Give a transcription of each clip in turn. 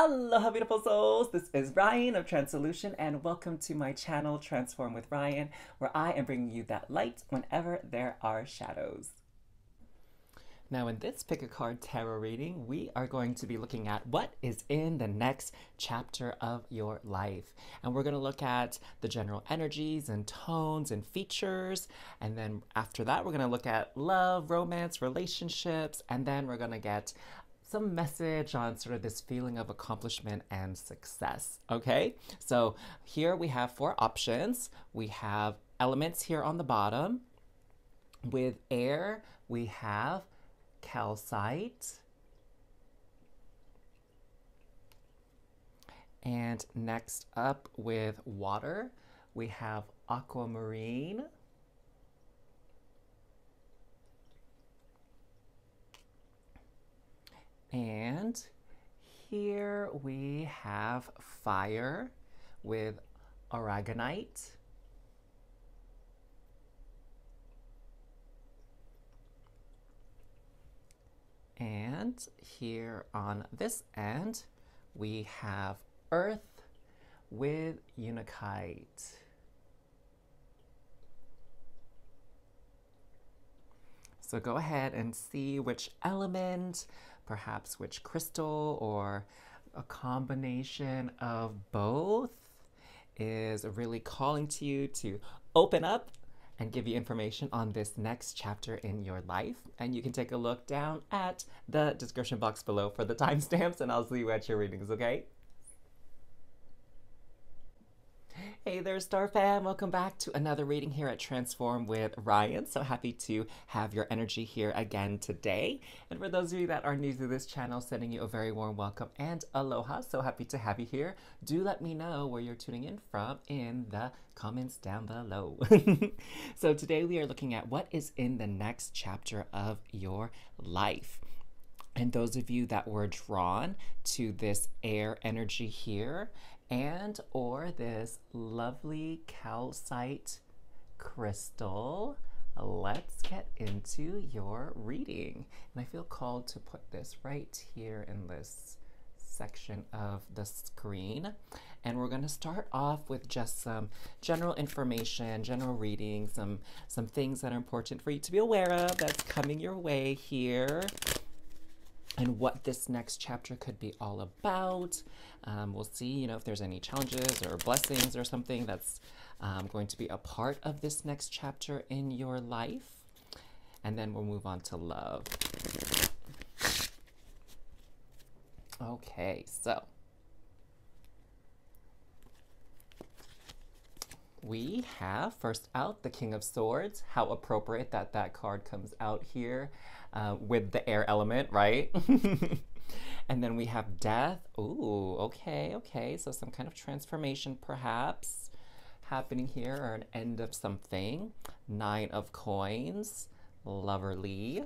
Aloha, beautiful souls. This is Ryan of tranSOULution, and welcome to my channel, Transform with Ryan, where I am bringing you that light whenever there are shadows. Now, in this pick a card tarot reading, we are going to be looking at what is in the next chapter of your life. And we're going to look at the general energies and tones and features. And then after that, we're going to look at love, romance, relationships. And then we're going to get some message on sort of this feeling of accomplishment and success. Okay, so here we have four options. We have elements here on the bottom. With air, we have calcite. And next up with water, we have aquamarine. And here we have fire with aragonite. And here on this end, we have earth with unakite. So go ahead and see which element, perhaps which crystal or a combination of both is really calling to you to open up and give you information on this next chapter in your life. And you can take a look down at the description box below for the timestamps, and I'll see you at your readings, okay? Hey there, Star Fam. Welcome back to another reading here at Transform with Ryan. So happy to have your energy here again today. And for those of you that are new to this channel, sending you a very warm welcome and aloha. So happy to have you here. Do let me know where you're tuning in from in the comments down below. so today we are looking at what is in the next chapter of your life. And those of you that were drawn to this air energy here and or this lovely calcite crystal. Let's get into your reading. And I feel called to put this right here in this section of the screen. And we're going to start off with just some general information, general reading, some, some things that are important for you to be aware of that's coming your way here and what this next chapter could be all about. Um, we'll see, you know, if there's any challenges or blessings or something that's um, going to be a part of this next chapter in your life. And then we'll move on to love. Okay, so we have first out the King of Swords. How appropriate that that card comes out here uh, with the air element, right? and then we have death. Ooh, okay, okay. So some kind of transformation perhaps happening here or an end of something. Nine of coins, loverly.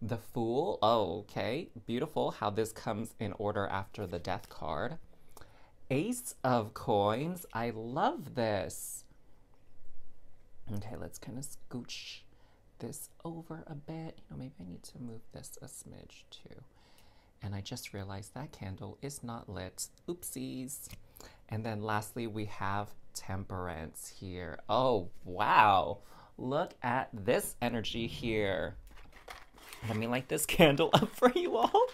The Fool, oh, okay, beautiful how this comes in order after the Death card. Ace of Coins, I love this. Okay, let's kind of scooch this over a bit. You know, maybe I need to move this a smidge too. And I just realized that candle is not lit. Oopsies. And then lastly, we have temperance here. Oh, wow. Look at this energy here. Let me light this candle up for you all.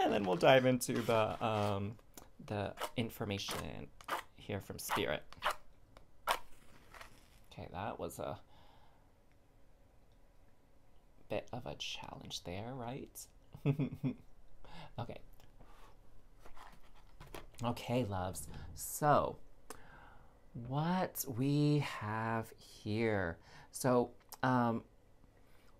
And then we'll dive into the, um, the information here from Spirit. Okay, that was a bit of a challenge there, right? okay. Okay, loves. So, what we have here. So, um,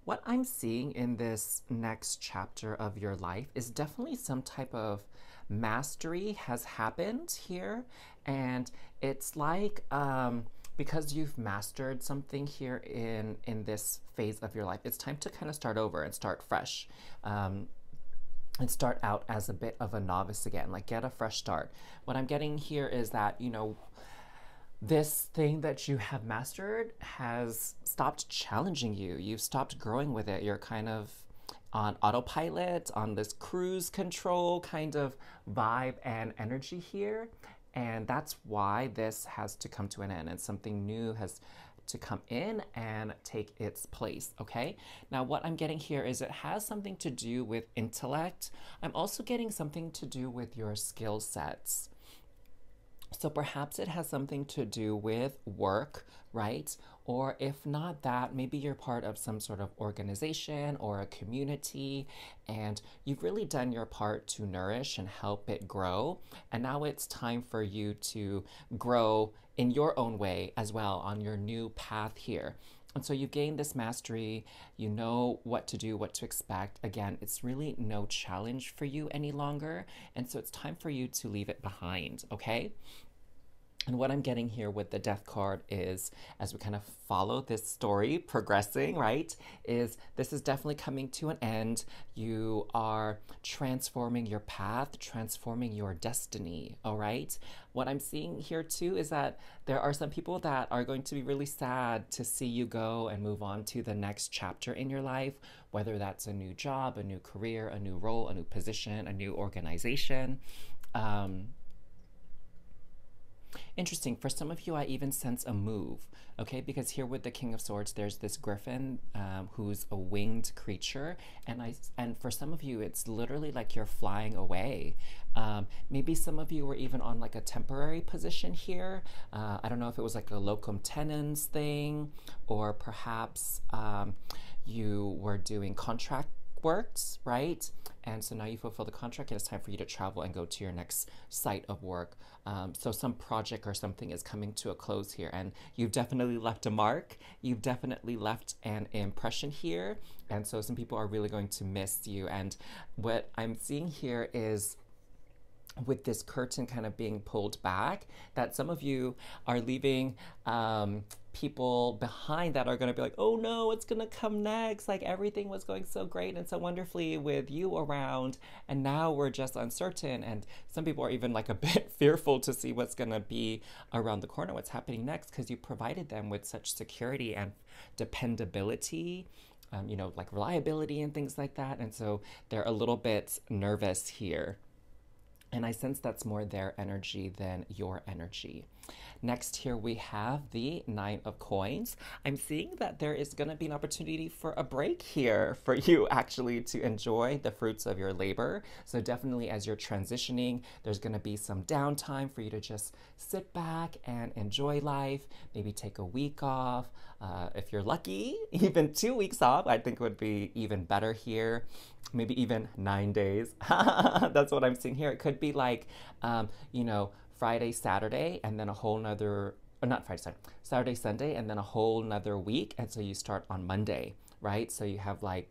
what I'm seeing in this next chapter of your life is definitely some type of mastery has happened here. And it's like, um, because you've mastered something here in in this phase of your life, it's time to kind of start over and start fresh. Um, and start out as a bit of a novice again, like get a fresh start. What I'm getting here is that, you know, this thing that you have mastered has stopped challenging you. You've stopped growing with it. You're kind of on autopilot, on this cruise control kind of vibe and energy here. And that's why this has to come to an end and something new has to come in and take its place, okay? Now, what I'm getting here is it has something to do with intellect. I'm also getting something to do with your skill sets. So perhaps it has something to do with work, right? Or if not that, maybe you're part of some sort of organization or a community and you've really done your part to nourish and help it grow. And now it's time for you to grow in your own way as well on your new path here. And so you gain this mastery, you know what to do, what to expect. Again, it's really no challenge for you any longer. And so it's time for you to leave it behind, okay? And what I'm getting here with the death card is, as we kind of follow this story progressing, right, is this is definitely coming to an end. You are transforming your path, transforming your destiny, all right? What I'm seeing here too is that there are some people that are going to be really sad to see you go and move on to the next chapter in your life, whether that's a new job, a new career, a new role, a new position, a new organization. Um, Interesting. For some of you, I even sense a move, okay? Because here with the King of Swords, there's this griffin um, who's a winged creature, and I and for some of you, it's literally like you're flying away. Um, maybe some of you were even on like a temporary position here. Uh, I don't know if it was like a locum tenens thing, or perhaps um, you were doing contract works, right? And so now you fulfill the contract and it's time for you to travel and go to your next site of work. Um, so some project or something is coming to a close here and you've definitely left a mark. You've definitely left an impression here. And so some people are really going to miss you. And what I'm seeing here is with this curtain kind of being pulled back, that some of you are leaving um, people behind that are going to be like, oh no, what's going to come next? Like everything was going so great and so wonderfully with you around, and now we're just uncertain. And some people are even like a bit fearful to see what's going to be around the corner, what's happening next, because you provided them with such security and dependability. Um, you know, like reliability and things like that. And so they're a little bit nervous here. And I sense that's more their energy than your energy. Next here we have the Nine of Coins. I'm seeing that there is going to be an opportunity for a break here for you actually to enjoy the fruits of your labor. So definitely as you're transitioning, there's going to be some downtime for you to just sit back and enjoy life, maybe take a week off. Uh, if you're lucky, even two weeks off, I think would be even better here. Maybe even nine days. That's what I'm seeing here. It could be like, um, you know, Friday, Saturday, and then a whole nother, or not Friday, Saturday, Saturday, Sunday, and then a whole nother week. And so you start on Monday, right? So you have like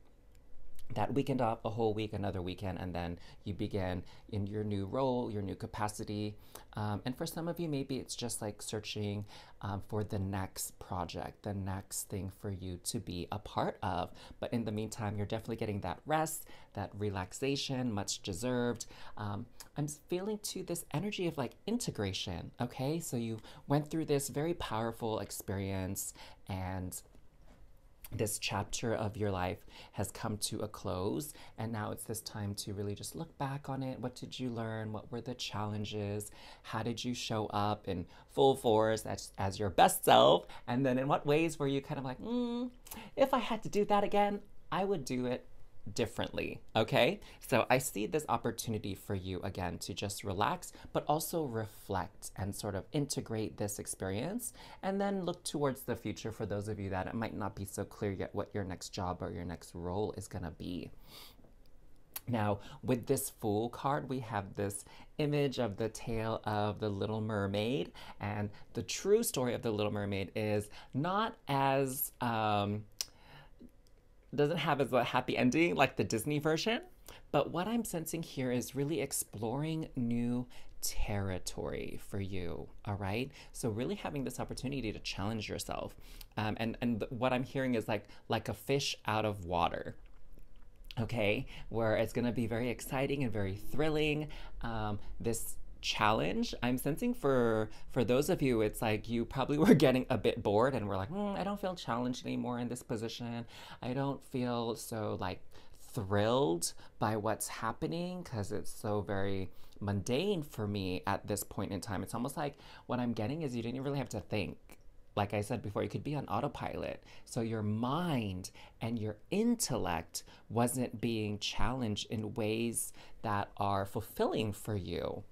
that weekend off, a whole week, another weekend, and then you begin in your new role, your new capacity. Um, and for some of you, maybe it's just like searching um, for the next project, the next thing for you to be a part of. But in the meantime, you're definitely getting that rest, that relaxation, much deserved. Um, I'm feeling to this energy of like integration, okay? So you went through this very powerful experience and this chapter of your life has come to a close and now it's this time to really just look back on it. What did you learn? What were the challenges? How did you show up in full force as, as your best self? And then in what ways were you kind of like mm, if i had to do that again i would do it differently. Okay. So I see this opportunity for you again to just relax, but also reflect and sort of integrate this experience and then look towards the future for those of you that it might not be so clear yet what your next job or your next role is going to be. Now, with this Fool card, we have this image of the tale of the Little Mermaid. And the true story of the Little Mermaid is not as um, doesn't have as a happy ending like the Disney version. But what I'm sensing here is really exploring new territory for you. All right. So really having this opportunity to challenge yourself. Um, and and what I'm hearing is like like a fish out of water. Okay, where it's going to be very exciting and very thrilling. Um, this challenge i'm sensing for for those of you it's like you probably were getting a bit bored and we're like mm, i don't feel challenged anymore in this position i don't feel so like thrilled by what's happening because it's so very mundane for me at this point in time. It's almost like what I'm getting is you didn't really have to think. Like I said before, you could be on autopilot. So your mind and your intellect wasn't being challenged in ways that are fulfilling for you.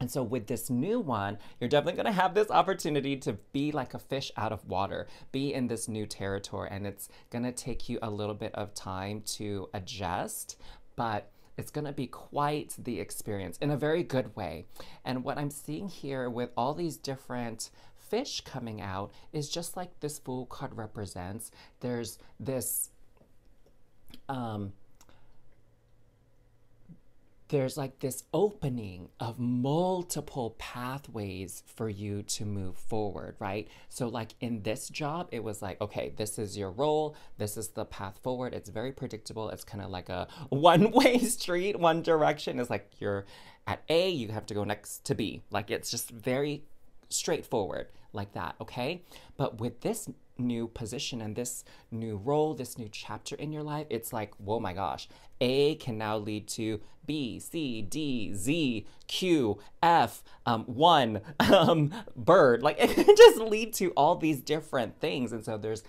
And so, with this new one, you're definitely going to have this opportunity to be like a fish out of water, be in this new territory. And it's going to take you a little bit of time to adjust, but it's going to be quite the experience in a very good way. And what I'm seeing here with all these different fish coming out is just like this Fool card represents. There's this. Um, there's like this opening of multiple pathways for you to move forward, right? So, like in this job, it was like, okay, this is your role, this is the path forward. It's very predictable. It's kind of like a one way street, one direction. It's like you're at A, you have to go next to B. Like it's just very straightforward like that, okay? But with this new position and this new role, this new chapter in your life, it's like, whoa my gosh, A can now lead to B, C, D, Z, Q, F, um, one, um, bird. Like it can just lead to all these different things. And so there's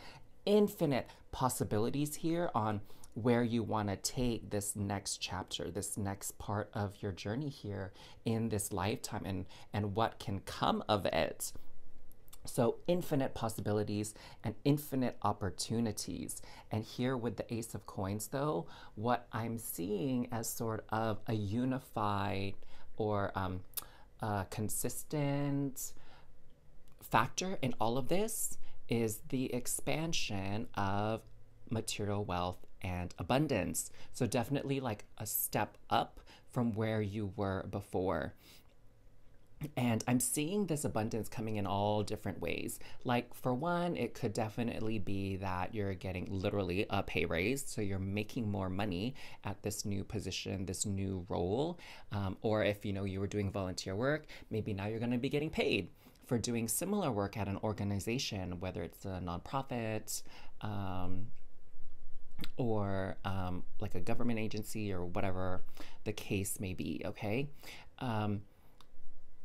infinite possibilities here on where you want to take this next chapter, this next part of your journey here in this lifetime and and what can come of it. So, infinite possibilities and infinite opportunities. And here with the Ace of Coins, though, what I'm seeing as sort of a unified or um, consistent factor in all of this is the expansion of material wealth and abundance. So, definitely like a step up from where you were before. And I'm seeing this abundance coming in all different ways. Like, for one, it could definitely be that you're getting literally a pay raise. So you're making more money at this new position, this new role. Um, or if you know you were doing volunteer work, maybe now you're going to be getting paid for doing similar work at an organization, whether it's a nonprofit, um, or um, like a government agency or whatever the case may be, okay? Um,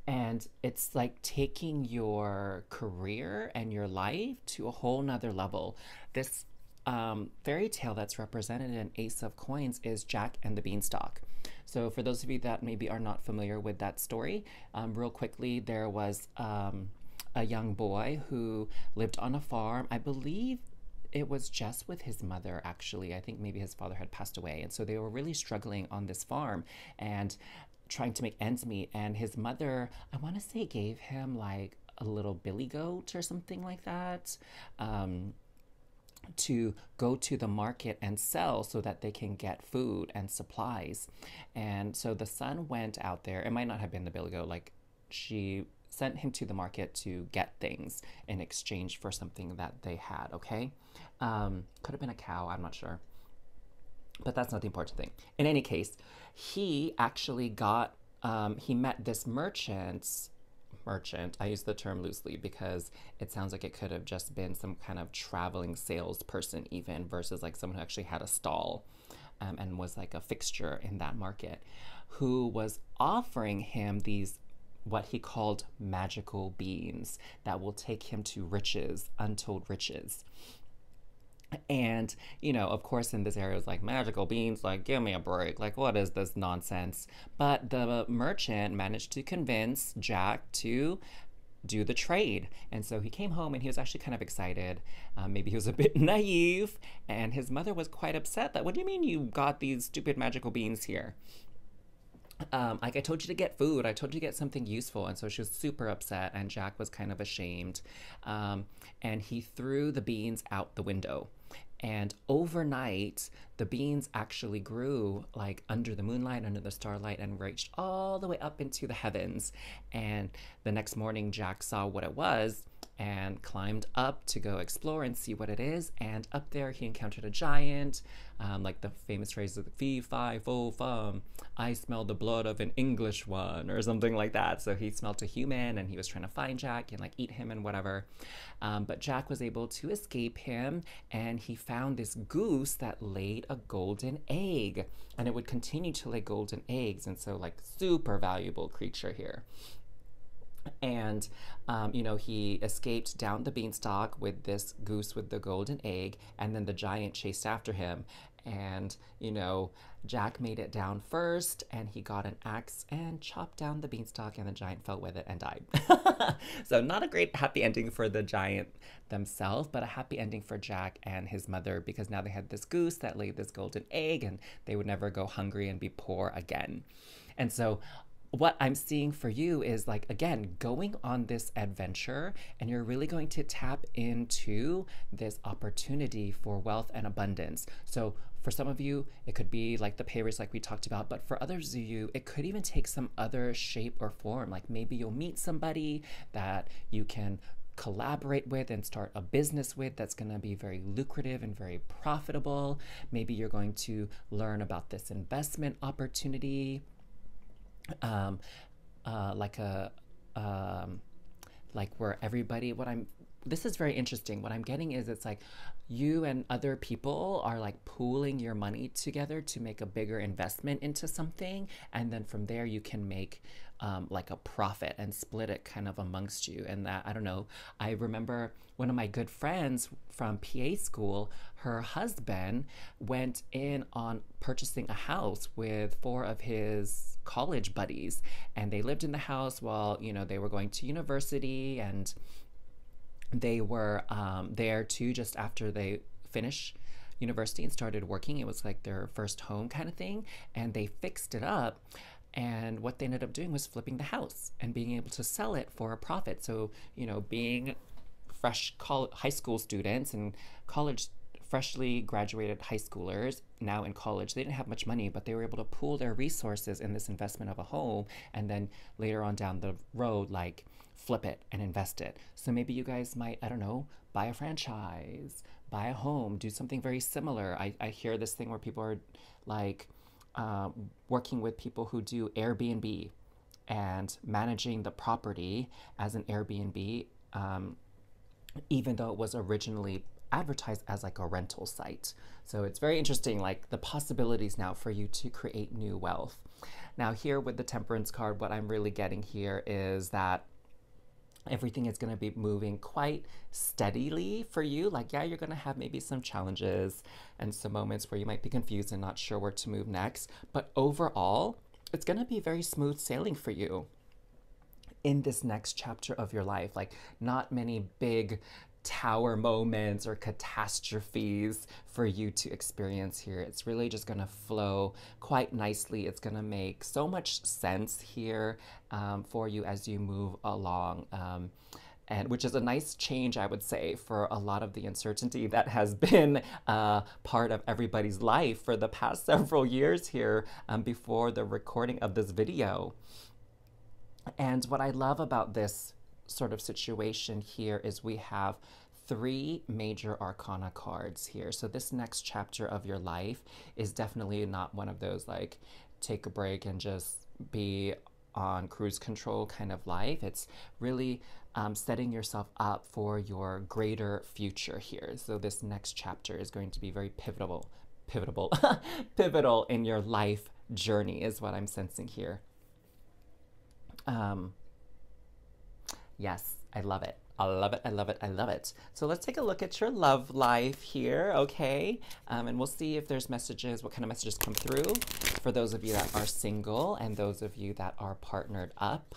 and it's like taking your career and your life to a whole nother level. This um, fairy tale that's represented in Ace of Coins is Jack and the Beanstalk. So, for those of you that maybe are not familiar with that story, um, real quickly, there was um, a young boy who lived on a farm. I believe it was just with his mother, actually. I think maybe his father had passed away. And so they were really struggling on this farm. And trying to make ends meet. And his mother, I want to say, gave him like a little billy goat or something like that. Um, to go to the market and sell so that they can get food and supplies. And so the son went out there. It might not have been the billy goat, like she sent him to the market to get things in exchange for something that they had, okay? Um, could have been a cow, I'm not sure. But that's not the important thing. In any case, he actually got, um, he met this merchant. Merchant, I use the term loosely because it sounds like it could have just been some kind of traveling salesperson, even versus like someone who actually had a stall um, and was like a fixture in that market, who was offering him these what he called magical beans that will take him to riches, untold riches. And, you know, of course, in this area, it's like magical beans, like, give me a break. Like, what is this nonsense? But the merchant managed to convince Jack to do the trade. And so he came home and he was actually kind of excited. Um, maybe he was a bit naive. And his mother was quite upset that, what do you mean you got these stupid magical beans here? Um, like I told you to get food, I told you to get something useful. And so she was super upset, and Jack was kind of ashamed. Um, and he threw the beans out the window. And overnight, the beans actually grew like under the moonlight, under the starlight, and reached all the way up into the heavens. And the next morning, Jack saw what it was. And climbed up to go explore and see what it is. And up there, he encountered a giant, um, like the famous phrase of fee, fi, fo, fum, I smell the blood of an English one, or something like that. So he smelled a human and he was trying to find Jack and like eat him and whatever. Um, but Jack was able to escape him and he found this goose that laid a golden egg and it would continue to lay golden eggs. And so, like, super valuable creature here and um, you know he escaped down the beanstalk with this goose with the golden egg and then the giant chased after him. And you know jack made it down first and he got an axe and chopped down the beanstalk and the giant fell with it and died. So not a great happy ending for the giant themselves but a happy ending for jack and his mother because now they had this goose that laid this golden egg and they would never go hungry and be poor again. And so what I'm seeing for you is like, again, going on this adventure, and you're really going to tap into this opportunity for wealth and abundance. So, for some of you, it could be like the pay raise, like we talked about, but for others of you, it could even take some other shape or form. Like maybe you'll meet somebody that you can collaborate with and start a business with that's going to be very lucrative and very profitable. Maybe you're going to learn about this investment opportunity um, uh, like a um, like where everybody what i'm this is very interesting. What i'm getting is it's like you and other people are like pooling your money together to make a bigger investment into something. And then from there you can make um, like a profit and split it kind of amongst you. And that, I don't know, I remember one of my good friends from PA school, her husband went in on purchasing a house with four of his college buddies. And they lived in the house while, you know, they were going to university and they were um, there too just after they finished university and started working. It was like their first home kind of thing. And they fixed it up. And what they ended up doing was flipping the house and being able to sell it for a profit. So, you know, being fresh high school students and college freshly graduated high schoolers now in college they didn't have much money but they were able to pool their resources in this investment of a home and then later on down the road like flip it and invest it so maybe you guys might i don't know buy a franchise buy a home do something very similar i, I hear this thing where people are like uh, working with people who do Airbnb and managing the property as an Airbnb, um, even though it was originally advertised as like a rental site. So it's very interesting, like the possibilities now for you to create new wealth. Now, here with the temperance card, what I'm really getting here is that everything is going to be moving quite steadily for you. Like, yeah, you're going to have maybe some challenges and some moments where you might be confused and not sure where to move next. But overall, it's going to be very smooth sailing for you in this next chapter of your life. Like, not many big tower moments or catastrophes for you to experience here. It's really just going to flow quite nicely. It's going to make so much sense here um, for you as you move along. Um, and which is a nice change, I would say, for a lot of the uncertainty that has been uh, part of everybody's life for the past several years here um, before the recording of this video. And what I love about this sort of situation here is we have three major arcana cards here. So this next chapter of your life is definitely not one of those like take a break and just be on cruise control kind of life. It's really um, setting yourself up for your greater future here. So this next chapter is going to be very pivotal, pivotal, pivotal in your life journey is what I'm sensing here. Um, yes, I love it. I love it. I love it. I love it. So let's take a look at your love life here, okay? Um, and we'll see if there's messages, what kind of messages come through for those of you that are single and those of you that are partnered up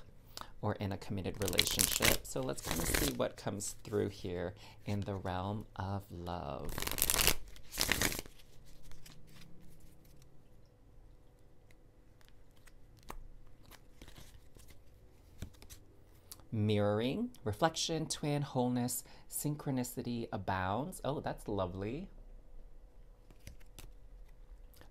or in a committed relationship. So let's kind of see what comes through here in the realm of love. Mirroring, reflection, twin, wholeness, synchronicity abounds. Oh, that's lovely.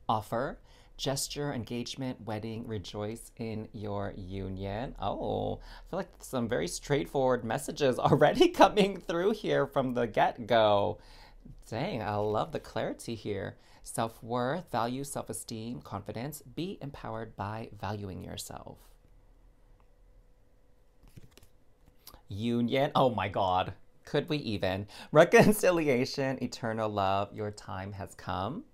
Offer, gesture, engagement, wedding, rejoice in your union. Oh, I feel like some very straightforward messages already coming through here from the get go. Dang, I love the clarity here. Self worth, value, self esteem, confidence. Be empowered by valuing yourself. Union. Oh my God. Could we even? Reconciliation, eternal love. Your time has come.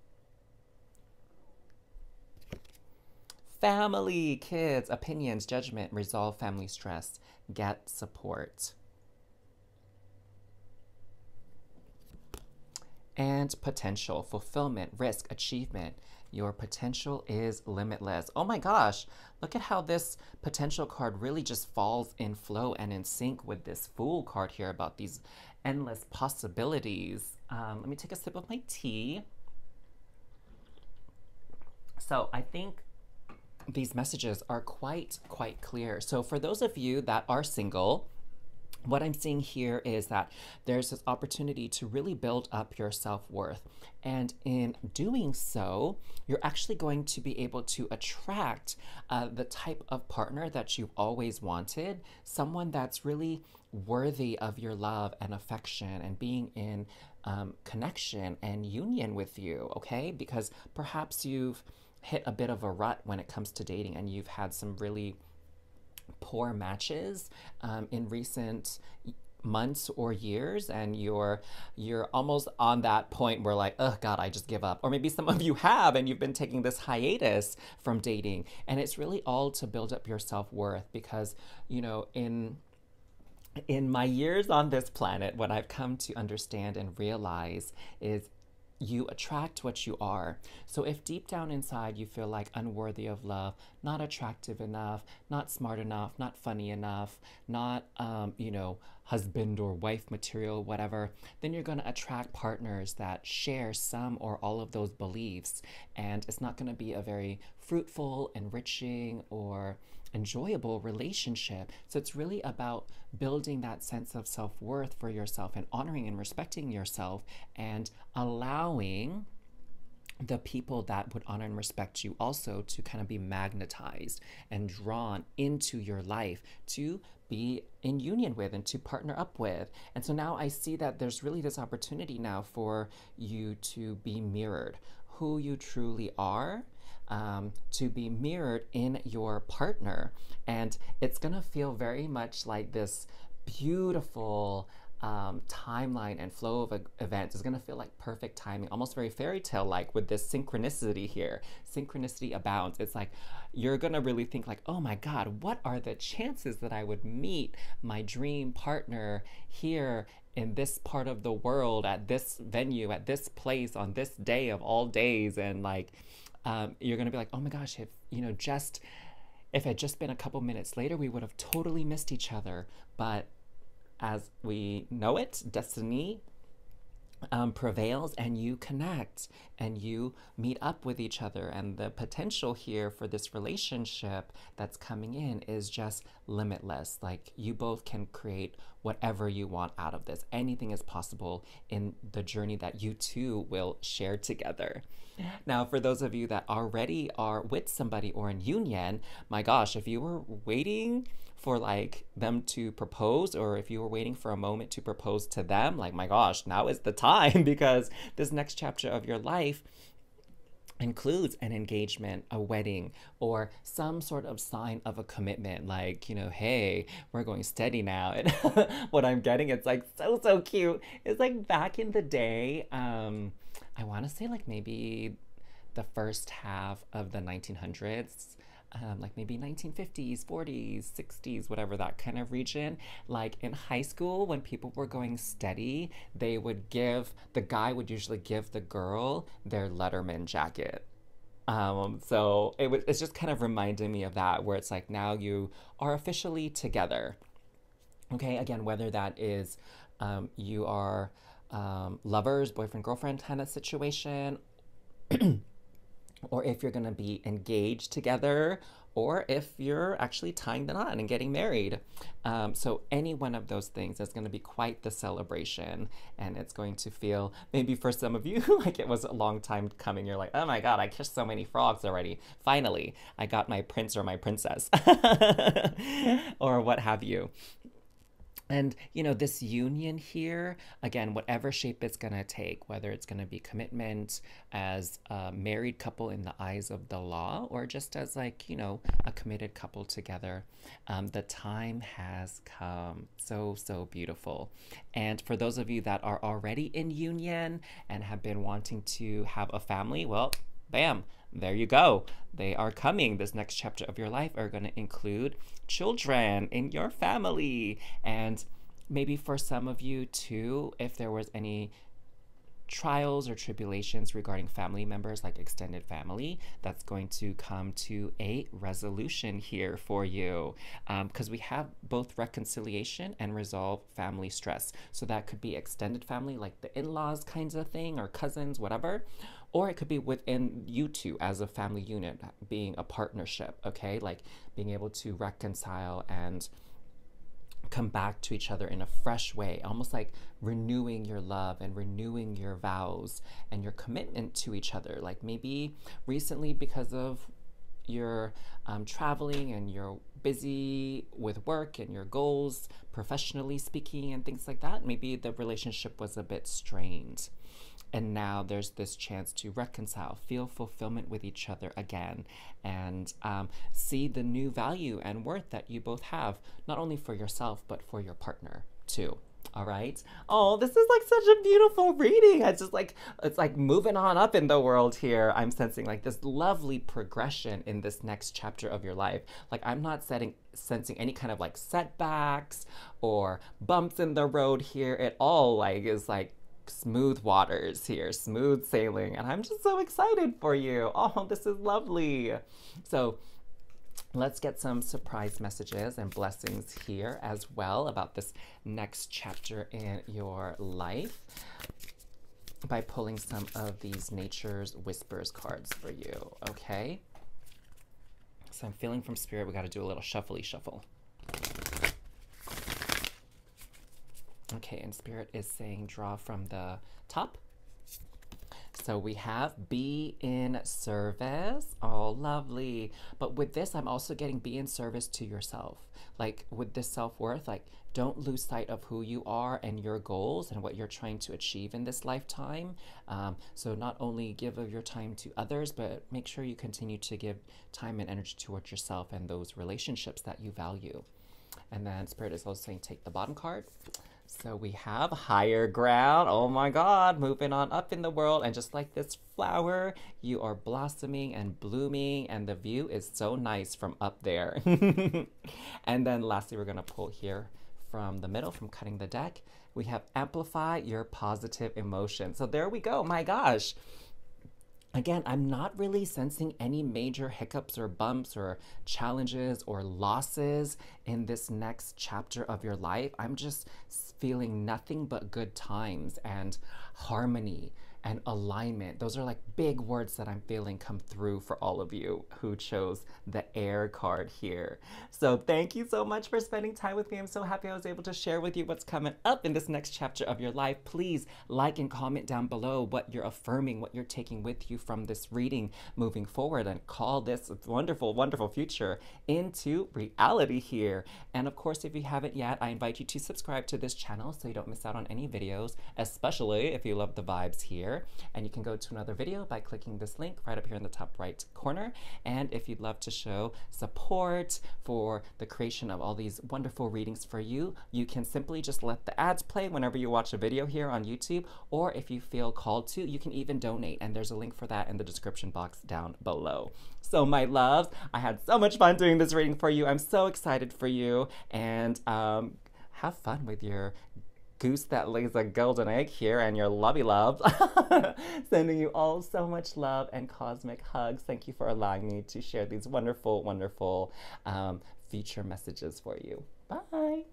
Family, kids, opinions, judgment, resolve family stress, get support. And potential, fulfillment, risk, achievement. Your potential is limitless. Oh my gosh, look at how this potential card really just falls in flow and in sync with this Fool card here about these endless possibilities. Um, let me take a sip of my tea. So I think these messages are quite, quite clear. So for those of you that are single, what I'm seeing here is that there's this opportunity to really build up your self worth. And in doing so, you're actually going to be able to attract uh, the type of partner that you've always wanted someone that's really worthy of your love and affection and being in um, connection and union with you, okay? Because perhaps you've hit a bit of a rut when it comes to dating and you've had some really poor matches um, in recent months or years and you're you're almost on that point where like oh god i just give up. Or maybe some of you have and you've been taking this hiatus from dating. And it's really all to build up your self-worth because you know in in my years on this planet what i've come to understand and realize is you attract what you are. So if deep down inside you feel like unworthy of love, not attractive enough, not smart enough, not funny enough, not, um, you know, husband or wife material, whatever, then you're going to attract partners that share some or all of those beliefs. And it's not going to be a very fruitful, enriching, or enjoyable relationship. So it's really about building that sense of self worth for yourself and honoring and respecting yourself and allowing the people that would honor and respect you also to kind of be magnetized and drawn into your life to be in union with and to partner up with. And so now I see that there's really this opportunity now for you to be mirrored who you truly are um, to be mirrored in your partner. And it's going to feel very much like this beautiful um, timeline and flow of events is going to feel like perfect timing, almost very fairy tale like with this synchronicity here. Synchronicity abounds. It's like you're going to really think like, oh my God, what are the chances that I would meet my dream partner here in this part of the world at this venue, at this place, on this day of all days? And like, um, you're going to be like, oh my gosh, if, you know, just, if it just been a couple minutes later, we would have totally missed each other. But as we know it, destiny um, prevails and you connect and you meet up with each other. And the potential here for this relationship that's coming in is just limitless. Like you both can create whatever you want out of this. Anything is possible in the journey that you two will share together. Now, for those of you that already are with somebody or in union, my gosh, if you were waiting for like them to propose or if you were waiting for a moment to propose to them, like my gosh, now is the time because this next chapter of your life includes an engagement, a wedding, or some sort of sign of a commitment, like, you know, hey, we're going steady now. And what I'm getting, it's like so, so cute. It's like back in the day, um, I want to say like maybe the first half of the 1900s um, like maybe 1950s, 40s, 60s, whatever that kind of region. Like in high school, when people were going steady, they would give, the guy would usually give the girl their Letterman jacket. Um, so it was, it's just kind of reminding me of that, where it's like now you are officially together. Okay, again, whether that is um, you are um, lovers, boyfriend, girlfriend kind of situation. or if you're going to be engaged together or if you're actually tying the knot and getting married. Um, so, any one of those things is going to be quite the celebration. And it's going to feel, maybe for some of you, like it was a long time coming. You're like, oh my God, I kissed so many frogs already. Finally, I got my prince or my princess, or what have you. And, you know, this union here, again, whatever shape it's going to take, whether it's going to be commitment as a married couple in the eyes of the law or just as, like, you know, a committed couple together, um, the time has come. So, so beautiful. And for those of you that are already in union and have been wanting to have a family, well, bam, there you go. They are coming. This next chapter of your life are going to include children in your family. And maybe for some of you too, if there was any trials or tribulations regarding family members, like extended family, that's going to come to a resolution here for you. Because um, we have both reconciliation and resolve family stress. So that could be extended family, like the in laws kinds of thing, or cousins, whatever. Or it could be within you two as a family unit, being a partnership, okay? Like being able to reconcile and come back to each other in a fresh way, almost like renewing your love and renewing your vows and your commitment to each other. Like maybe recently, because of your um, traveling and you're busy with work and your goals, professionally speaking, and things like that, maybe the relationship was a bit strained. And now there's this chance to reconcile, feel fulfillment with each other again, and um, see the new value and worth that you both have, not only for yourself, but for your partner too. All right. Oh, this is like such a beautiful reading. It's just like it's like moving on up in the world here. I'm sensing like this lovely progression in this next chapter of your life. Like I'm not setting sensing any kind of like setbacks or bumps in the road here. at all like is like smooth waters here, smooth sailing. And I'm just so excited for you. Oh, this is lovely. So, let's get some surprise messages and blessings here as well about this next chapter in your life by pulling some of these Nature's Whispers cards for you, okay? So I'm feeling from spirit, we got to do a little shuffly shuffle. Okay, and Spirit is saying draw from the top. So we have be in service. Oh, lovely. But with this, I'm also getting be in service to yourself. Like with this self worth, like don't lose sight of who you are and your goals and what you're trying to achieve in this lifetime. Um, so not only give of your time to others, but make sure you continue to give time and energy towards yourself and those relationships that you value. And then Spirit is also saying take the bottom card. So we have higher ground. Oh my God, moving on up in the world. And just like this flower, you are blossoming and blooming, and the view is so nice from up there. and then lastly, we're going to pull here from the middle, from cutting the deck. We have amplify your positive emotion. So there we go. My gosh. Again, I'm not really sensing any major hiccups or bumps or challenges or losses in this next chapter of your life. I'm just feeling nothing but good times and harmony and alignment. Those are like big words that I'm feeling come through for all of you who chose the air card here. So thank you so much for spending time with me. I'm so happy I was able to share with you what's coming up in this next chapter of your life. Please like and comment down below what you're affirming, what you're taking with you from this reading moving forward and call this wonderful, wonderful future into reality here. And of course, if you haven't yet, I invite you to subscribe to this channel so you don't miss out on any videos, especially if you love the vibes here here. And you can go to another video by clicking this link right up here in the top right corner. And if you'd love to show support for the creation of all these wonderful readings for you, you can simply just let the ads play whenever you watch a video here on YouTube. Or if you feel called to, you can even donate. And there's a link for that in the description box down below. So, my loves, I had so much fun doing this reading for you. I'm so excited for you. And um, have fun with your goose that lays a golden egg here and your lovey love. Sending you all so much love and cosmic hugs. Thank you for allowing me to share these wonderful, wonderful um, feature messages for you. Bye.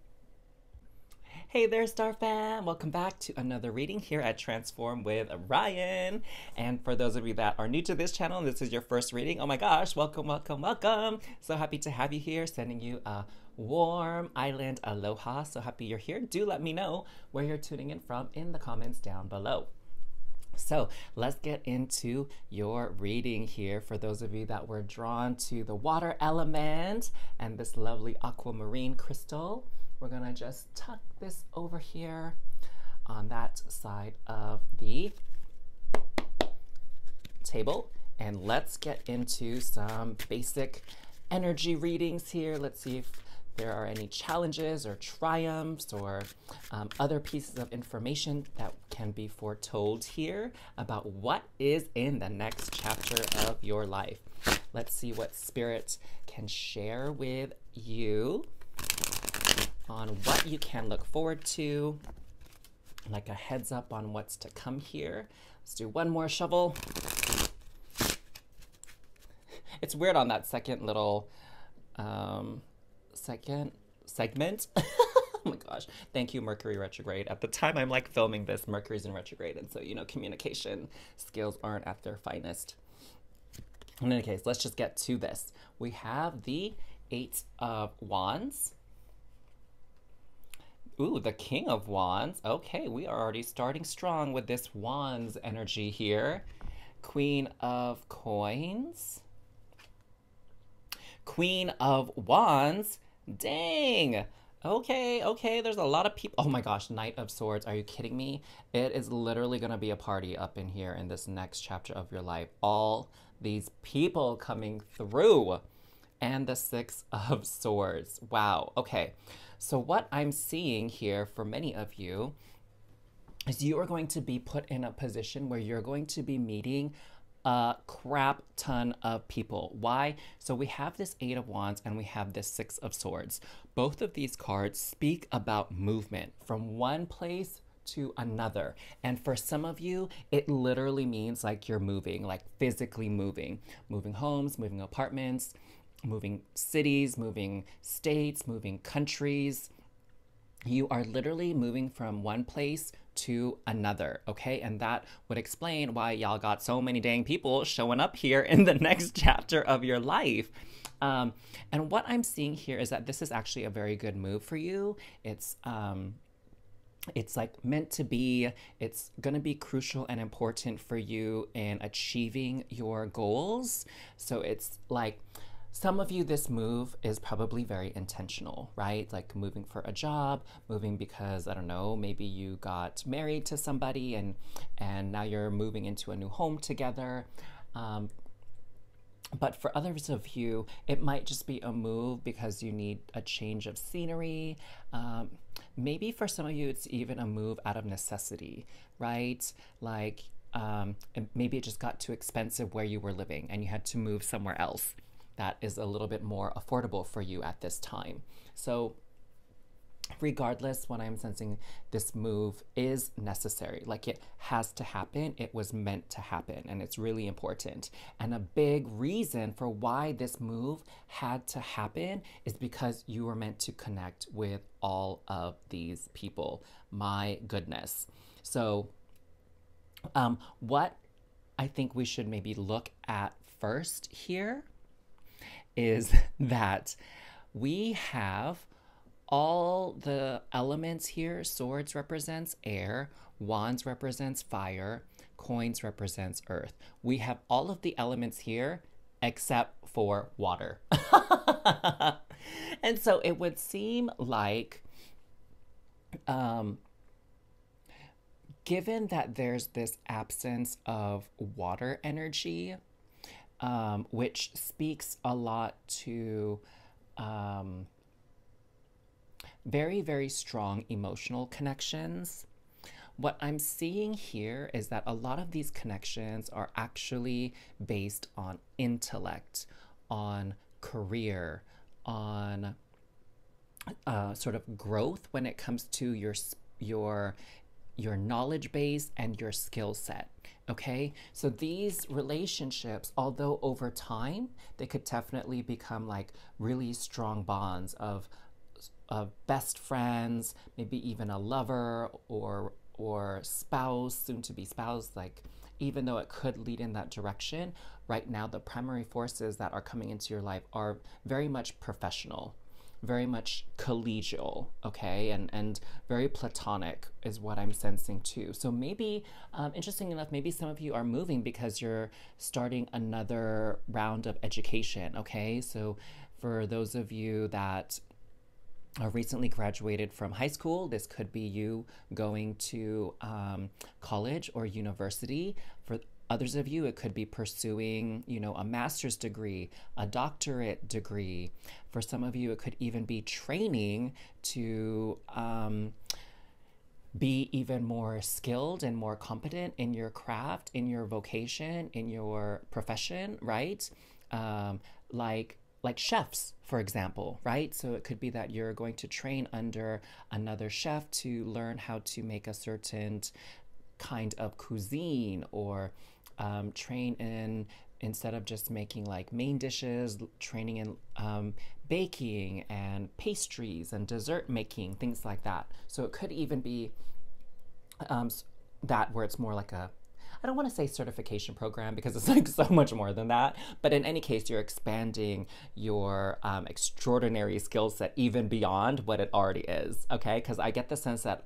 Hey there, Star Fam! Welcome back to another reading here at Transform with Ryan. And for those of you that are new to this channel and this is your first reading, oh my gosh, welcome, welcome, welcome! So happy to have you here, sending you a warm island aloha. So happy you're here. Do let me know where you're tuning in from in the comments down below. So let's get into your reading here. For those of you that were drawn to the water element and this lovely aquamarine crystal, we're gonna just tuck this over here on that side of the table. And let's get into some basic energy readings here. Let's see if there are any challenges or triumphs or um, other pieces of information that can be foretold here about what is in the next chapter of your life. Let's see what Spirit can share with you on what you can look forward to, like a heads up on what's to come here. Let's do one more shovel. It's weird on that second little um, second segment. oh my gosh. Thank you, Mercury retrograde. At the time I'm like filming this, Mercury's in retrograde. And so, you know, communication skills aren't at their finest. In any case, let's just get to this. We have the Eight of Wands. Ooh, the King of Wands. Okay, we are already starting strong with this Wands energy here. Queen of Coins. Queen of Wands. Dang. Okay, okay, there's a lot of people. Oh my gosh, Knight of Swords. Are you kidding me? It is literally going to be a party up in here in this next chapter of your life. All these people coming through. And the Six of Swords. Wow. Okay. So, what I'm seeing here for many of you is you are going to be put in a position where you're going to be meeting a crap ton of people. Why? So we have this Eight of Wands and we have this Six of Swords. Both of these cards speak about movement from one place to another. And for some of you, it literally means like you're moving, like physically moving, moving homes, moving apartments, moving cities, moving states, moving countries. You are literally moving from one place to another, okay? And that would explain why y'all got so many dang people showing up here in the next chapter of your life. Um, and what I'm seeing here is that this is actually a very good move for you. It's um, it's like meant to be. It's going to be crucial and important for you in achieving your goals. So it's like some of you, this move is probably very intentional, right? Like moving for a job, moving because I don't know, maybe you got married to somebody and and now you're moving into a new home together. Um, but for others of you, it might just be a move because you need a change of scenery. Um, maybe for some of you, it's even a move out of necessity, right? Like um, maybe it just got too expensive where you were living and you had to move somewhere else that is a little bit more affordable for you at this time. So regardless what i'm sensing this move is necessary. Like it has to happen. It was meant to happen and it's really important. And a big reason for why this move had to happen is because you were meant to connect with all of these people. My goodness. So um, what i think we should maybe look at first here is that we have all the elements here. Swords represents air, wands represents fire, coins represents earth. We have all of the elements here except for water. and so it would seem like um, given that there's this absence of water energy um, which speaks a lot to um, very, very strong emotional connections. What I'm seeing here is that a lot of these connections are actually based on intellect, on career, on uh, sort of growth when it comes to your your your knowledge base and your skill set. Okay, so these relationships, although over time they could definitely become like really strong bonds of of best friends, maybe even a lover or or spouse, soon to be spouse, like even though it could lead in that direction, right now the primary forces that are coming into your life are very much professional very much collegial, okay, and and very platonic is what I'm sensing too. So maybe, um, interesting enough, maybe some of you are moving because you're starting another round of education, okay. So for those of you that are recently graduated from high school. This could be you going to um, college or university. Others of you, it could be pursuing, you know, a master's degree, a doctorate degree. For some of you, it could even be training to um, be even more skilled and more competent in your craft, in your vocation, in your profession, right? Um, like like chefs, for example, right? So it could be that you're going to train under another chef to learn how to make a certain kind of cuisine or um, train in instead of just making like main dishes, training in um, baking and pastries and dessert making, things like that. So it could even be um, that where it's more like a I don't want to say certification program because it's like so much more than that. But in any case, you're expanding your um, extraordinary skill set even beyond what it already is. Okay. Because I get the sense that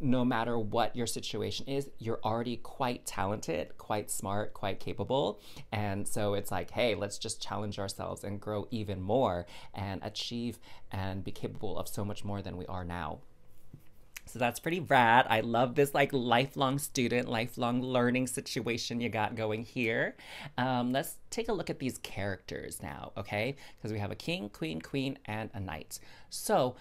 no matter what your situation is, you're already quite talented, quite smart, quite capable. And so it's like, hey, let's just challenge ourselves and grow even more and achieve and be capable of so much more than we are now. So that's pretty rad. I love this like lifelong student, lifelong learning situation you got going here. Um, let's take a look at these characters now, okay? Because we have a king, queen, queen, and a knight. So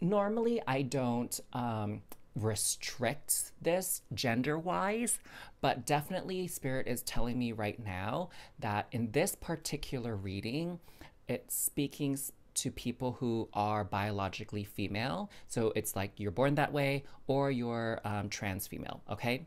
normally I don't um, restrict this gender wise, but definitely Spirit is telling me right now that in this particular reading, it's speaking to people who are biologically female. So it's like you're born that way or you're um, trans female, okay?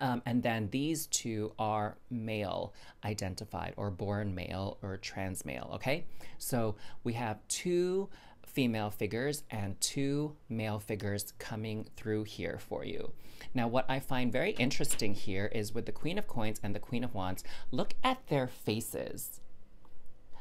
Um, and then these two are male identified or born male or trans male, okay? So we have two female figures and two male figures coming through here for you. Now, what I find very interesting here is with the Queen of Coins and the Queen of Wands, look at their faces.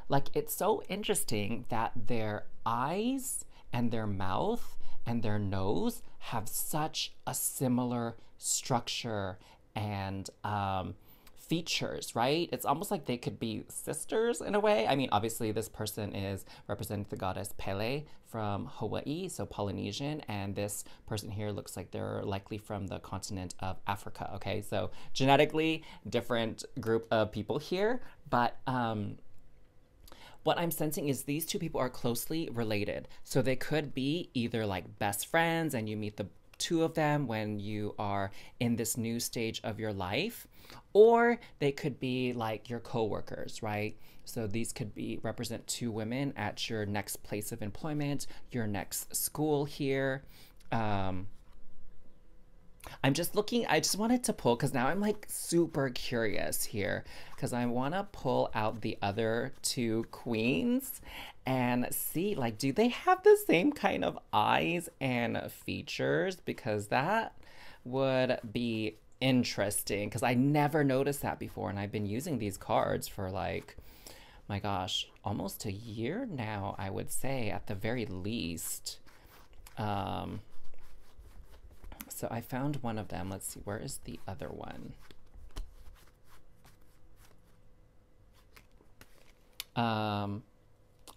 Like, it's so interesting that their eyes and their mouth and their nose have such a similar structure and um, features, right? It's almost like they could be sisters in a way. I mean, obviously, this person is representing the goddess Pele from Hawaii, so Polynesian, and this person here looks like they're likely from the continent of Africa, okay? So, genetically, different group of people here, but um, what I'm sensing is these two people are closely related. So they could be either like best friends and you meet the two of them when you are in this new stage of your life, or they could be like your coworkers, right? So these could be represent two women at your next place of employment, your next school here. Um, I'm just looking, I just wanted to pull because now I'm like super curious here because I want to pull out the other two queens and see like, do they have the same kind of eyes and features? Because that would be interesting because I never noticed that before and I've been using these cards for like, my gosh, almost a year now, I would say at the very least. Um, so I found one of them. Let's see, where is the other one? Um,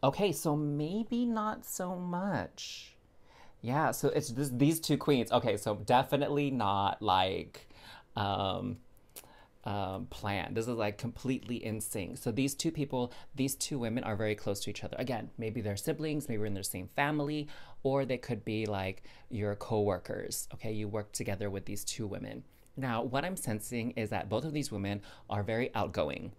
okay, so maybe not so much. Yeah, so it's this, these two queens. Okay, so definitely not like um, um, plan. This is like completely in sync. So these two people, these two women are very close to each other. Again, maybe they're siblings, maybe they're in their same family, or they could be like your co-workers. Okay, you work together with these two women. Now, what I'm sensing is that both of these women are very outgoing.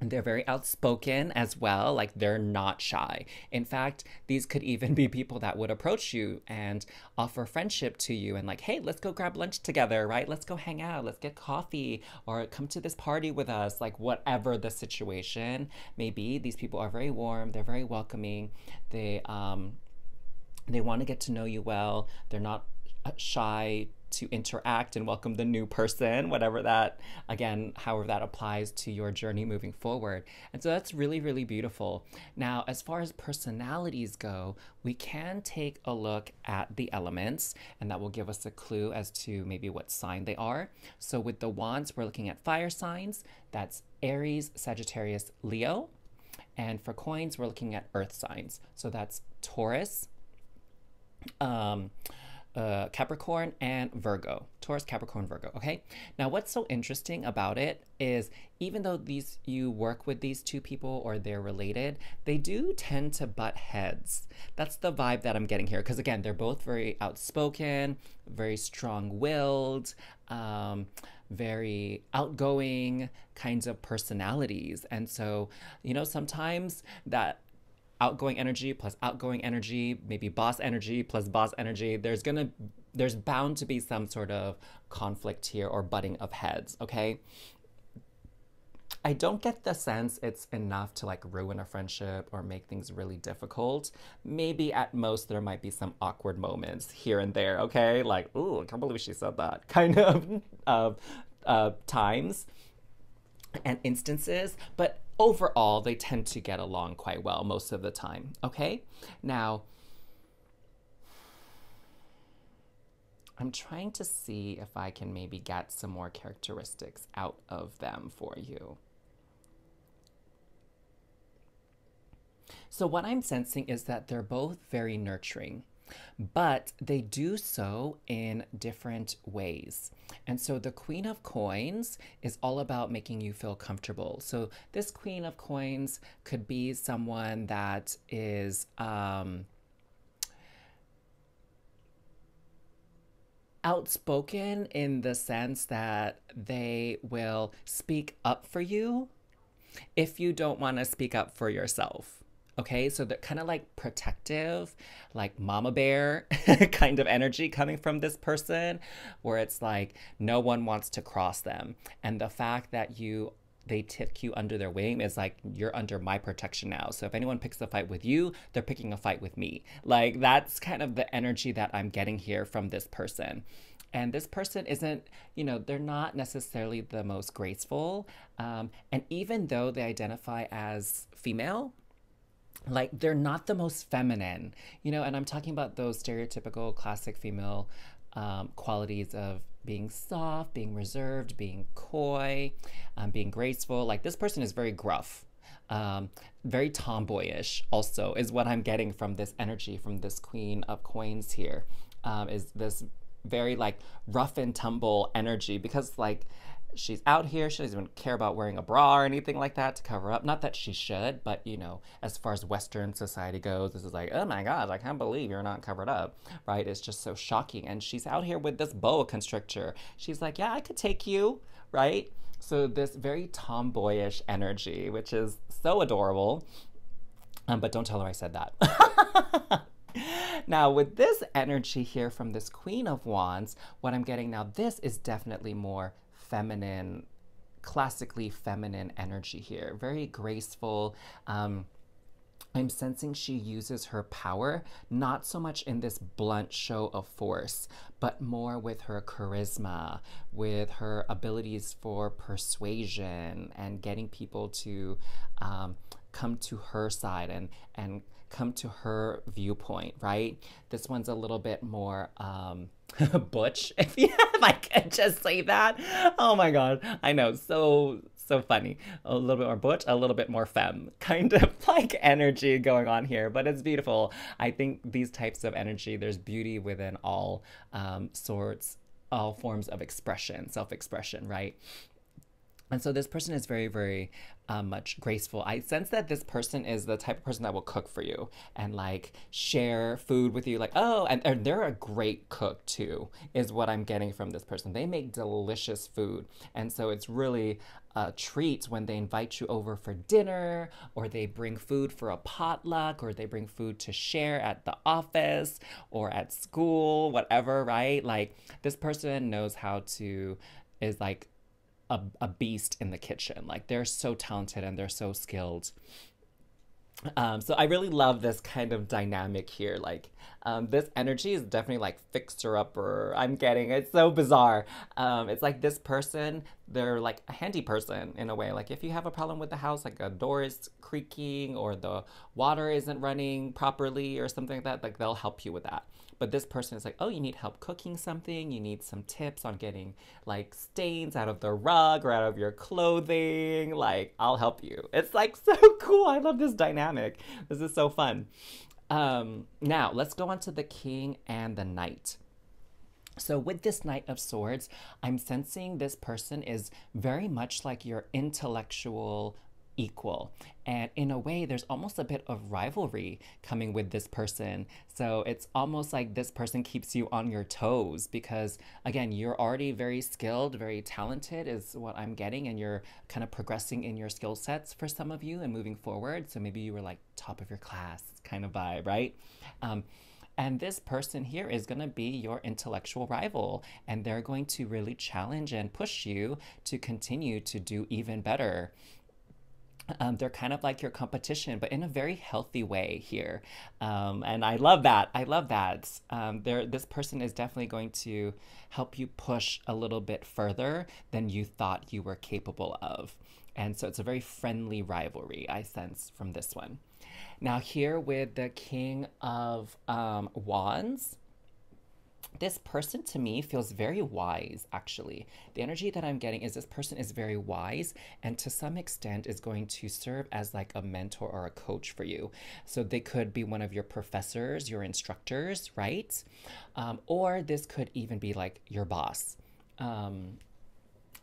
They're very outspoken as well, like they're not shy. In fact, these could even be people that would approach you and offer friendship to you and, like, hey, let's go grab lunch together, right? Let's go hang out, let's get coffee, or come to this party with us, like, whatever the situation may be. These people are very warm, they're very welcoming, they, um, they want to get to know you well. They're not uh, shy to interact and welcome the new person, whatever that, again, however that applies to your journey moving forward. And so that's really, really beautiful. Now, as far as personalities go, we can take a look at the elements, and that will give us a clue as to maybe what sign they are. So with the wands, we're looking at fire signs. That's Aries, Sagittarius, Leo. And for coins, we're looking at earth signs. So that's Taurus, um, uh, Capricorn and Virgo. Taurus, Capricorn, Virgo. Okay. Now, what's so interesting about it is even though these you work with these two people or they're related, they do tend to butt heads. That's the vibe that I'm getting here. Because again, they're both very outspoken, very strong-willed, um, very outgoing kinds of personalities. And so, you know, sometimes that outgoing energy plus outgoing energy, maybe boss energy plus boss energy, there's gonna there's bound to be some sort of conflict here or butting of heads, okay? I don't get the sense it's enough to like ruin a friendship or make things really difficult. Maybe at most there might be some awkward moments here and there, okay? Like, ooh, I can't believe she said that kind of uh, uh, times and instances, but overall, they tend to get along quite well most of the time. Okay? Now, I'm trying to see if I can maybe get some more characteristics out of them for you. So, what I'm sensing is that they're both very nurturing but they do so in different ways. And so the Queen of Coins is all about making you feel comfortable. So this Queen of Coins could be someone that is. Um, outspoken in the sense that they will speak up for you if you don't want to speak up for yourself. Okay, so they're kind of like protective, like mama bear kind of energy coming from this person, where it's like no one wants to cross them. And the fact that you they tip you under their wing is like you're under my protection now. So if anyone picks a fight with you, they're picking a fight with me. Like that's kind of the energy that I'm getting here from this person. And this person isn't, you know, they're not necessarily the most graceful. Um, and even though they identify as female, like they're not the most feminine, you know, and I'm talking about those stereotypical classic female um, qualities of being soft, being reserved, being coy, um, being graceful. Like this person is very gruff, um, very tomboyish, also, is what I'm getting from this energy from this Queen of Coins here. Um, is this very like rough and tumble energy because, like, she's out here. She doesn't even care about wearing a bra or anything like that to cover up. Not that she should, but you know, as far as Western society goes, this is like, oh my God, I can't believe you're not covered up, right? It's just so shocking. And she's out here with this boa constrictor. She's like, yeah, I could take you, right? So this very tomboyish energy, which is so adorable. Um, but don't tell her I said that. now, with this energy here from this Queen of Wands, what I'm getting now, this is definitely more feminine, classically feminine energy here. Very graceful. Um, I'm sensing she uses her power not so much in this blunt show of force, but more with her charisma, with her abilities for persuasion and getting people to um, come to her side and and come to her viewpoint. Right? This one's a little bit more. Um, butch if you if I can just say that. Oh my god. I know. So so funny. A little bit more butch, a little bit more femme kind of like energy going on here, but it's beautiful. I think these types of energy, there's beauty within all um, sorts, all forms of expression, self expression, right? And so this person is very, very uh, much graceful. I sense that this person is the type of person that will cook for you and like share food with you. Like, oh, and, and they're a great cook too, is what I'm getting from this person. They make delicious food. And so it's really a treat when they invite you over for dinner or they bring food for a potluck or they bring food to share at the office or at school, whatever, right? Like, this person knows how to, is like, a, a beast in the kitchen. Like they're so talented and they're so skilled. Um, so I really love this kind of dynamic here. Like um, this energy is definitely like fixer upper. I'm getting it's so bizarre. Um, it's like this person, they're like a handy person in a way. Like if you have a problem with the house, like a door is creaking or the water isn't running properly or something like that, like they'll help you with that. But this person is like, oh, you need help cooking something. You need some tips on getting like stains out of the rug or out of your clothing. Like, I'll help you. It's like so cool. I love this dynamic. This is so fun. Um, now, let's go on to the king and the knight. So, with this Knight of Swords, I'm sensing this person is very much like your intellectual equal. And in a way, there's almost a bit of rivalry coming with this person. So it's almost like this person keeps you on your toes because, again, you're already very skilled, very talented, is what I'm getting. And you're kind of progressing in your skill sets for some of you and moving forward. So maybe you were like top of your class kind of vibe, right? Um, and this person here is going to be your intellectual rival, and they're going to really challenge and push you to continue to do even better. Um, they're kind of like your competition, but in a very healthy way here. Um, and I love that. I love that. Um, this person is definitely going to help you push a little bit further than you thought you were capable of. And so it's a very friendly rivalry, I sense from this one. Now, here with the King of um, Wands, this person to me feels very wise, actually. The energy that I'm getting is this person is very wise and to some extent is going to serve as like a mentor or a coach for you. So they could be one of your professors, your instructors, right? Um, or this could even be like your boss. Um,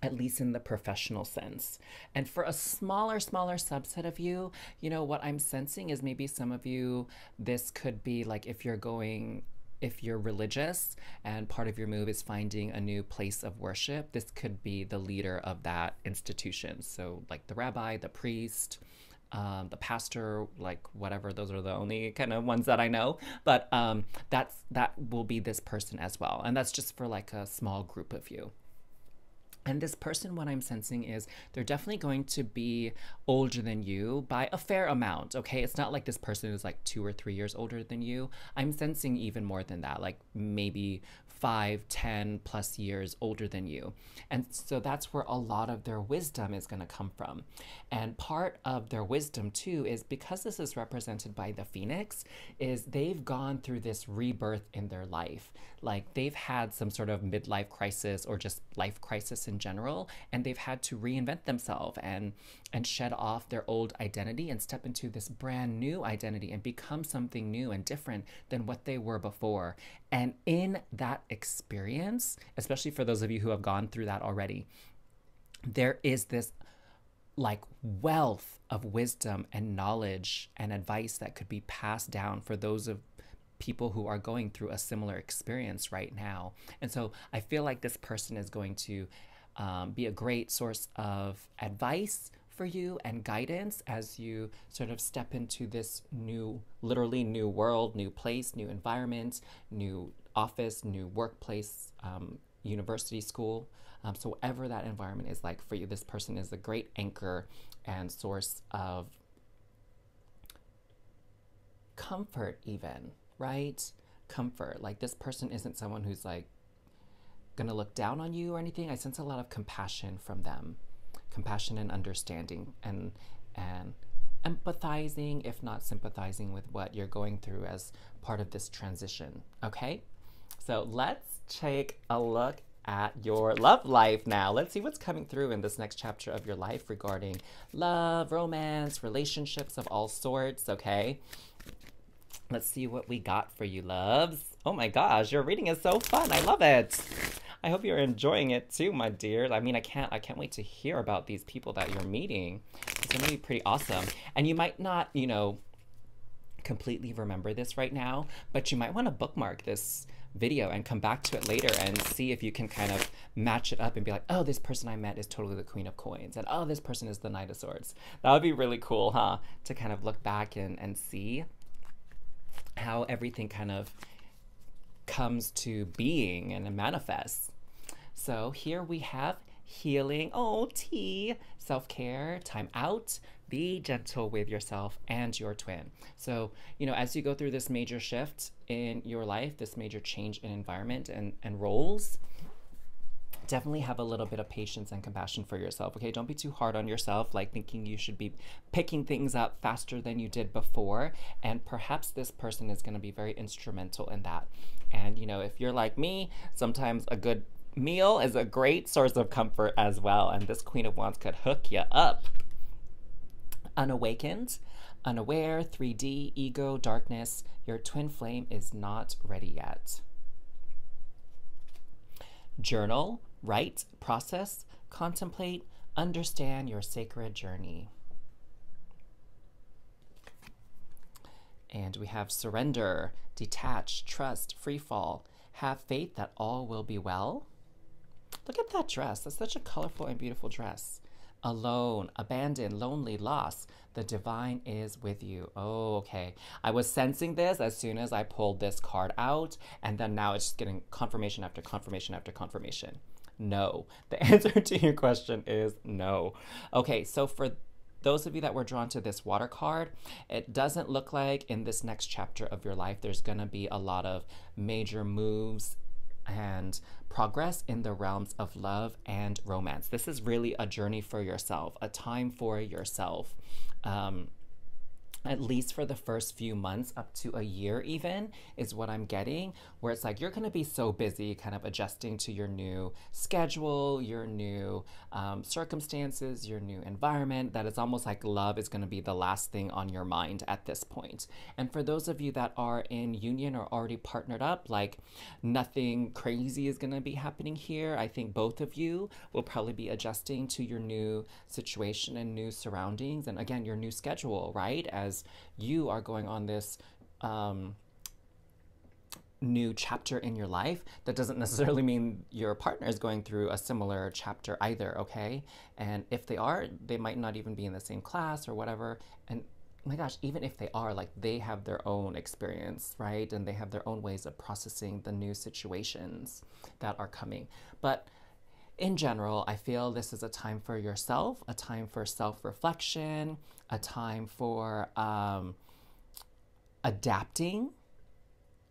at least in the professional sense. And for a smaller, smaller subset of you, you know, what I'm sensing is maybe some of you, this could be like if you're going if you're religious and part of your move is finding a new place of worship, this could be the leader of that institution. So, like the rabbi, the priest, um, the pastor, like whatever. Those are the only kind of ones that I know. But um, that's that will be this person as well, and that's just for like a small group of you. And this person, what I'm sensing is they're definitely going to be older than you by a fair amount, okay? It's not like this person is like two or three years older than you. I'm sensing even more than that, like maybe five, ten plus years older than you. And so that's where a lot of their wisdom is going to come from. And part of their wisdom, too, is because this is represented by the phoenix, is they've gone through this rebirth in their life. Like they've had some sort of midlife crisis or just life crisis in general, and they've had to reinvent themselves and and shed off their old identity and step into this brand new identity and become something new and different than what they were before. And in that experience, especially for those of you who have gone through that already, there is this like wealth of wisdom and knowledge and advice that could be passed down for those of people who are going through a similar experience right now. And so I feel like this person is going to um, be a great source of advice for you and guidance as you sort of step into this new, literally new world, new place, new environment, new office, new workplace, um, university, school. Um, so, whatever that environment is like for you, this person is a great anchor and source of comfort, even, right? Comfort. Like, this person isn't someone who's like gonna look down on you or anything. I sense a lot of compassion from them, compassion and understanding, and and empathizing, if not sympathizing with what you're going through as part of this transition. Okay? So let's take a look at your love life now. Let's see what's coming through in this next chapter of your life regarding love, romance, relationships of all sorts, okay? Let's see what we got for you, loves. Oh my gosh, your reading is so fun. I love it. I hope you're enjoying it too, my dears. I mean, I can't I can't wait to hear about these people that you're meeting. It's to be pretty awesome. And you might not, you know, completely remember this right now, but you might want to bookmark this video and come back to it later and see if you can kind of match it up and be like, oh, this person I met is totally the Queen of Coins, and oh, this person is the Knight of Swords. That would be really cool, huh? To kind of look back and, and see how everything kind of comes to being and manifests. So here we have healing. Oh, tea, self care, time out. Be gentle with yourself and your twin. So, you know, as you go through this major shift in your life, this major change in environment and, and roles, definitely have a little bit of patience and compassion for yourself. Okay, don't be too hard on yourself, like thinking you should be picking things up faster than you did before. And perhaps this person is going to be very instrumental in that. And, you know, if you're like me, sometimes a good meal is a great source of comfort as well. And this Queen of Wands could hook you up. Unawakened, unaware, 3D, ego, darkness, your twin flame is not ready yet. Journal, write, process, contemplate, understand your sacred journey. And we have surrender, detach, trust, free fall, have faith that all will be well. Look at that dress. That's such a colorful and beautiful dress. Alone, abandoned, lonely, lost. The divine is with you. Oh, okay. I was sensing this as soon as I pulled this card out, and then now it's just getting confirmation after confirmation after confirmation. No. The answer to your question is no. Okay, so for those of you that were drawn to this water card, it doesn't look like in this next chapter of your life there's going to be a lot of major moves and progress in the realms of love and romance. This is really a journey for yourself, a time for yourself. Um, at least for the first few months, up to a year, even, is what I'm getting. Where it's like you're going to be so busy, kind of adjusting to your new schedule, your new um, circumstances, your new environment, that it's almost like love is going to be the last thing on your mind at this point. And for those of you that are in union or already partnered up, like nothing crazy is going to be happening here. I think both of you will probably be adjusting to your new situation and new surroundings. And again, your new schedule, right? As as you are going on this um, new chapter in your life, that doesn't necessarily mean your partner is going through a similar chapter either, okay? And if they are, they might not even be in the same class or whatever. And my gosh, even if they are, like they have their own experience, right? And they have their own ways of processing the new situations that are coming. But in general, I feel this is a time for yourself, a time for self reflection, a time for um, adapting,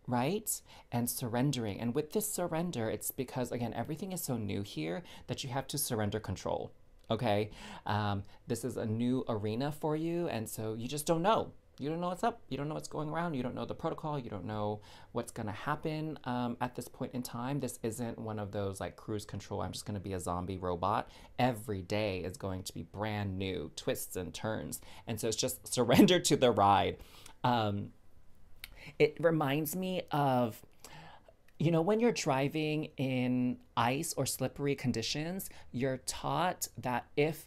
right? And surrendering. And with this surrender, it's because, again, everything is so new here that you have to surrender control. Okay. Um, this is a new arena for you. And so you just don't know you don't know what's up. You don't know what's going around. You don't know the protocol. You don't know what's going to happen um, at this point in time. This isn't one of those like cruise control. I'm just going to be a zombie robot. Every day is going to be brand new twists and turns. And so it's just surrender to the ride. Um, it reminds me of you know, when you're driving in ice or slippery conditions, you're taught that if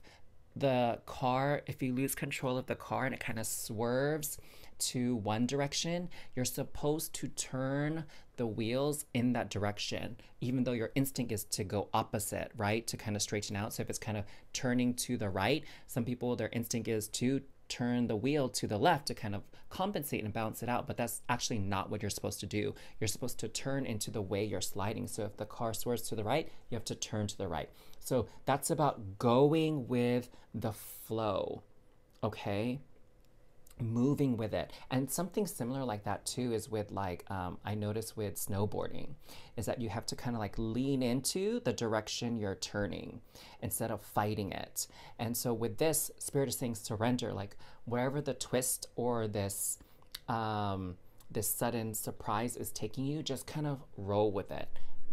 the car, if you lose control of the car and it kind of swerves to one direction, you're supposed to turn the wheels in that direction, even though your instinct is to go opposite, right? To kind of straighten out. So if it's kind of turning to the right, some people, their instinct is to turn the wheel to the left to kind of compensate and balance it out, but that's actually not what you're supposed to do. You're supposed to turn into the way you're sliding. So if the car swerves to the right, you have to turn to the right. So that's about going with the flow, okay? Moving with it. And something similar like that too is with like um, i notice with snowboarding is that you have to kind of like lean into the direction you're turning instead of fighting it. And so with this spirit is saying surrender like wherever the twist or this um, this sudden surprise is taking you just kind of roll with it.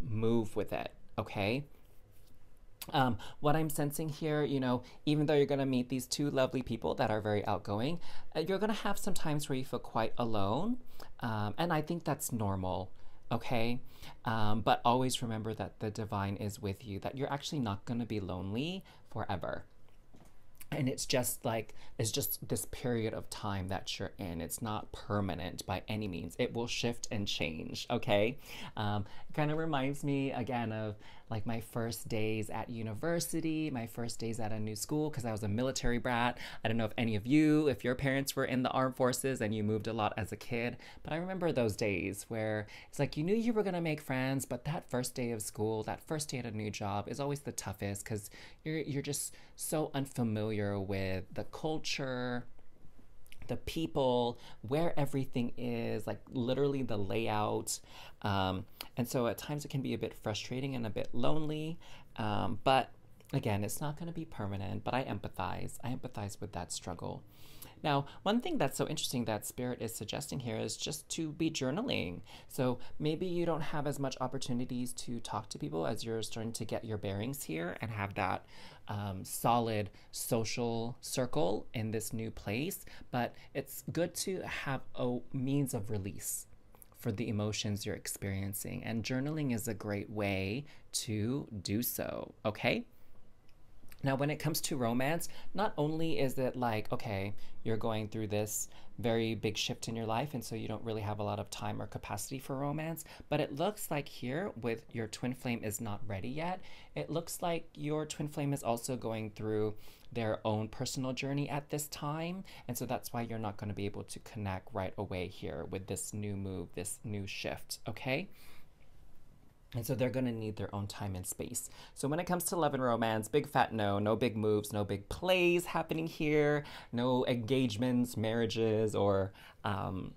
Move with it okay um, what I'm sensing here, you know, even though you're going to meet these two lovely people that are very outgoing, uh, you're going to have some times where you feel quite alone. Um, and I think that's normal, okay? Um, but always remember that the divine is with you, that you're actually not going to be lonely forever. and it's just like it's just this period of time that you're in it's not permanent by any means it will shift and change okay um, kind of reminds me again of like my first days at university my first days at a new school because i was a military brat. I don't know if any of you if your parents were in the armed forces and you moved a lot as a kid but i remember those days where it's like you knew you were to make friends but that first day of school that first day at a new job is always the toughest because you're you're just so unfamiliar with the culture, the people, where everything is, like literally the layout. Um, and so at times it can be a bit frustrating and a bit lonely. Um, but again, it's not going to be permanent, but I empathize. I empathize with that struggle. Now, one thing that's so interesting that Spirit is suggesting here is just to be journaling. So maybe you don't have as much opportunities to talk to people as you're starting to get your bearings here and have that um, solid social circle in this new place, but it's good to have a means of release for the emotions you're experiencing. And journaling is a great way to do so, okay? Now, when it comes to romance, not only is it like, okay, you're going through this very big shift in your life, and so you don't really have a lot of time or capacity for romance, but it looks like here, with your twin flame is not ready yet, it looks like your twin flame is also going through their own personal journey at this time, and so that's why you're not going to be able to connect right away here with this new move, this new shift, okay? And so they're going to need their own time and space. So when it comes to love and romance, big fat no, no big moves, no big plays happening here, no engagements, marriages, or, um,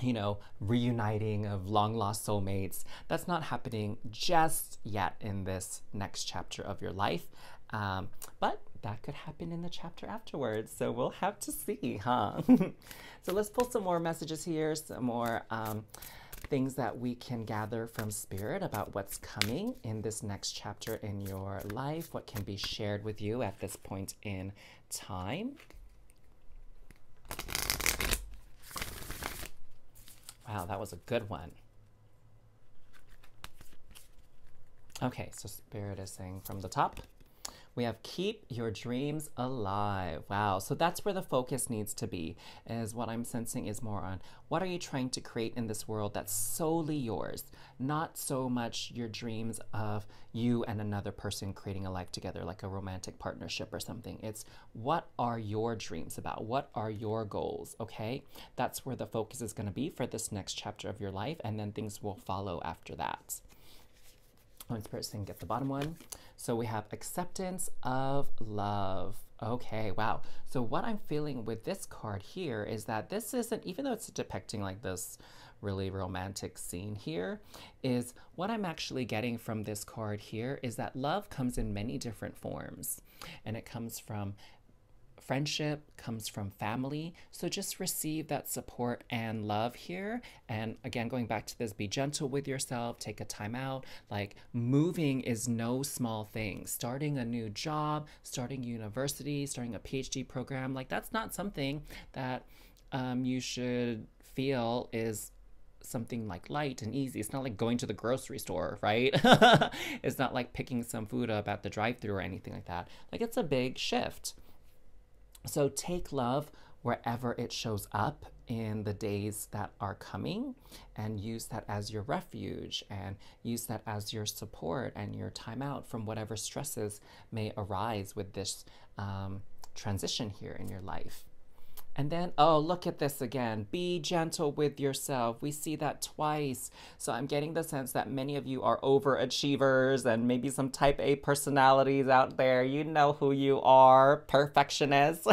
you know, reuniting of long lost soulmates. That's not happening just yet in this next chapter of your life. Um, but that could happen in the chapter afterwards. So we'll have to see, huh? so let's pull some more messages here, some more. Um, things that we can gather from Spirit about what's coming in this next chapter in your life, what can be shared with you at this point in time. Wow, that was a good one. Okay, so Spirit is saying from the top. We have keep your dreams alive. Wow. So that's where the focus needs to be, is what I'm sensing is more on what are you trying to create in this world that's solely yours, not so much your dreams of you and another person creating a life together, like a romantic partnership or something. It's what are your dreams about? What are your goals? Okay. That's where the focus is going to be for this next chapter of your life, and then things will follow after that. One saying, get the bottom one. So we have acceptance of love. Okay, wow. So what I'm feeling with this card here is that this isn't, even though it's depicting like this really romantic scene here, is what I'm actually getting from this card here is that love comes in many different forms. And it comes from friendship comes from family. So just receive that support and love here. And again, going back to this, be gentle with yourself, take a time out. Like moving is no small thing. Starting a new job, starting university, starting a PhD program, like that's not something that um, you should feel is something like light and easy. It's not like going to the grocery store, right? it's not like picking some food up at the drive through or anything like that. Like it's a big shift. So take love wherever it shows up in the days that are coming and use that as your refuge and use that as your support and your time out from whatever stresses may arise with this um, transition here in your life. And then, oh, look at this again. Be gentle with yourself. We see that twice. So I'm getting the sense that many of you are overachievers and maybe some type A personalities out there. You know who you are, perfectionists.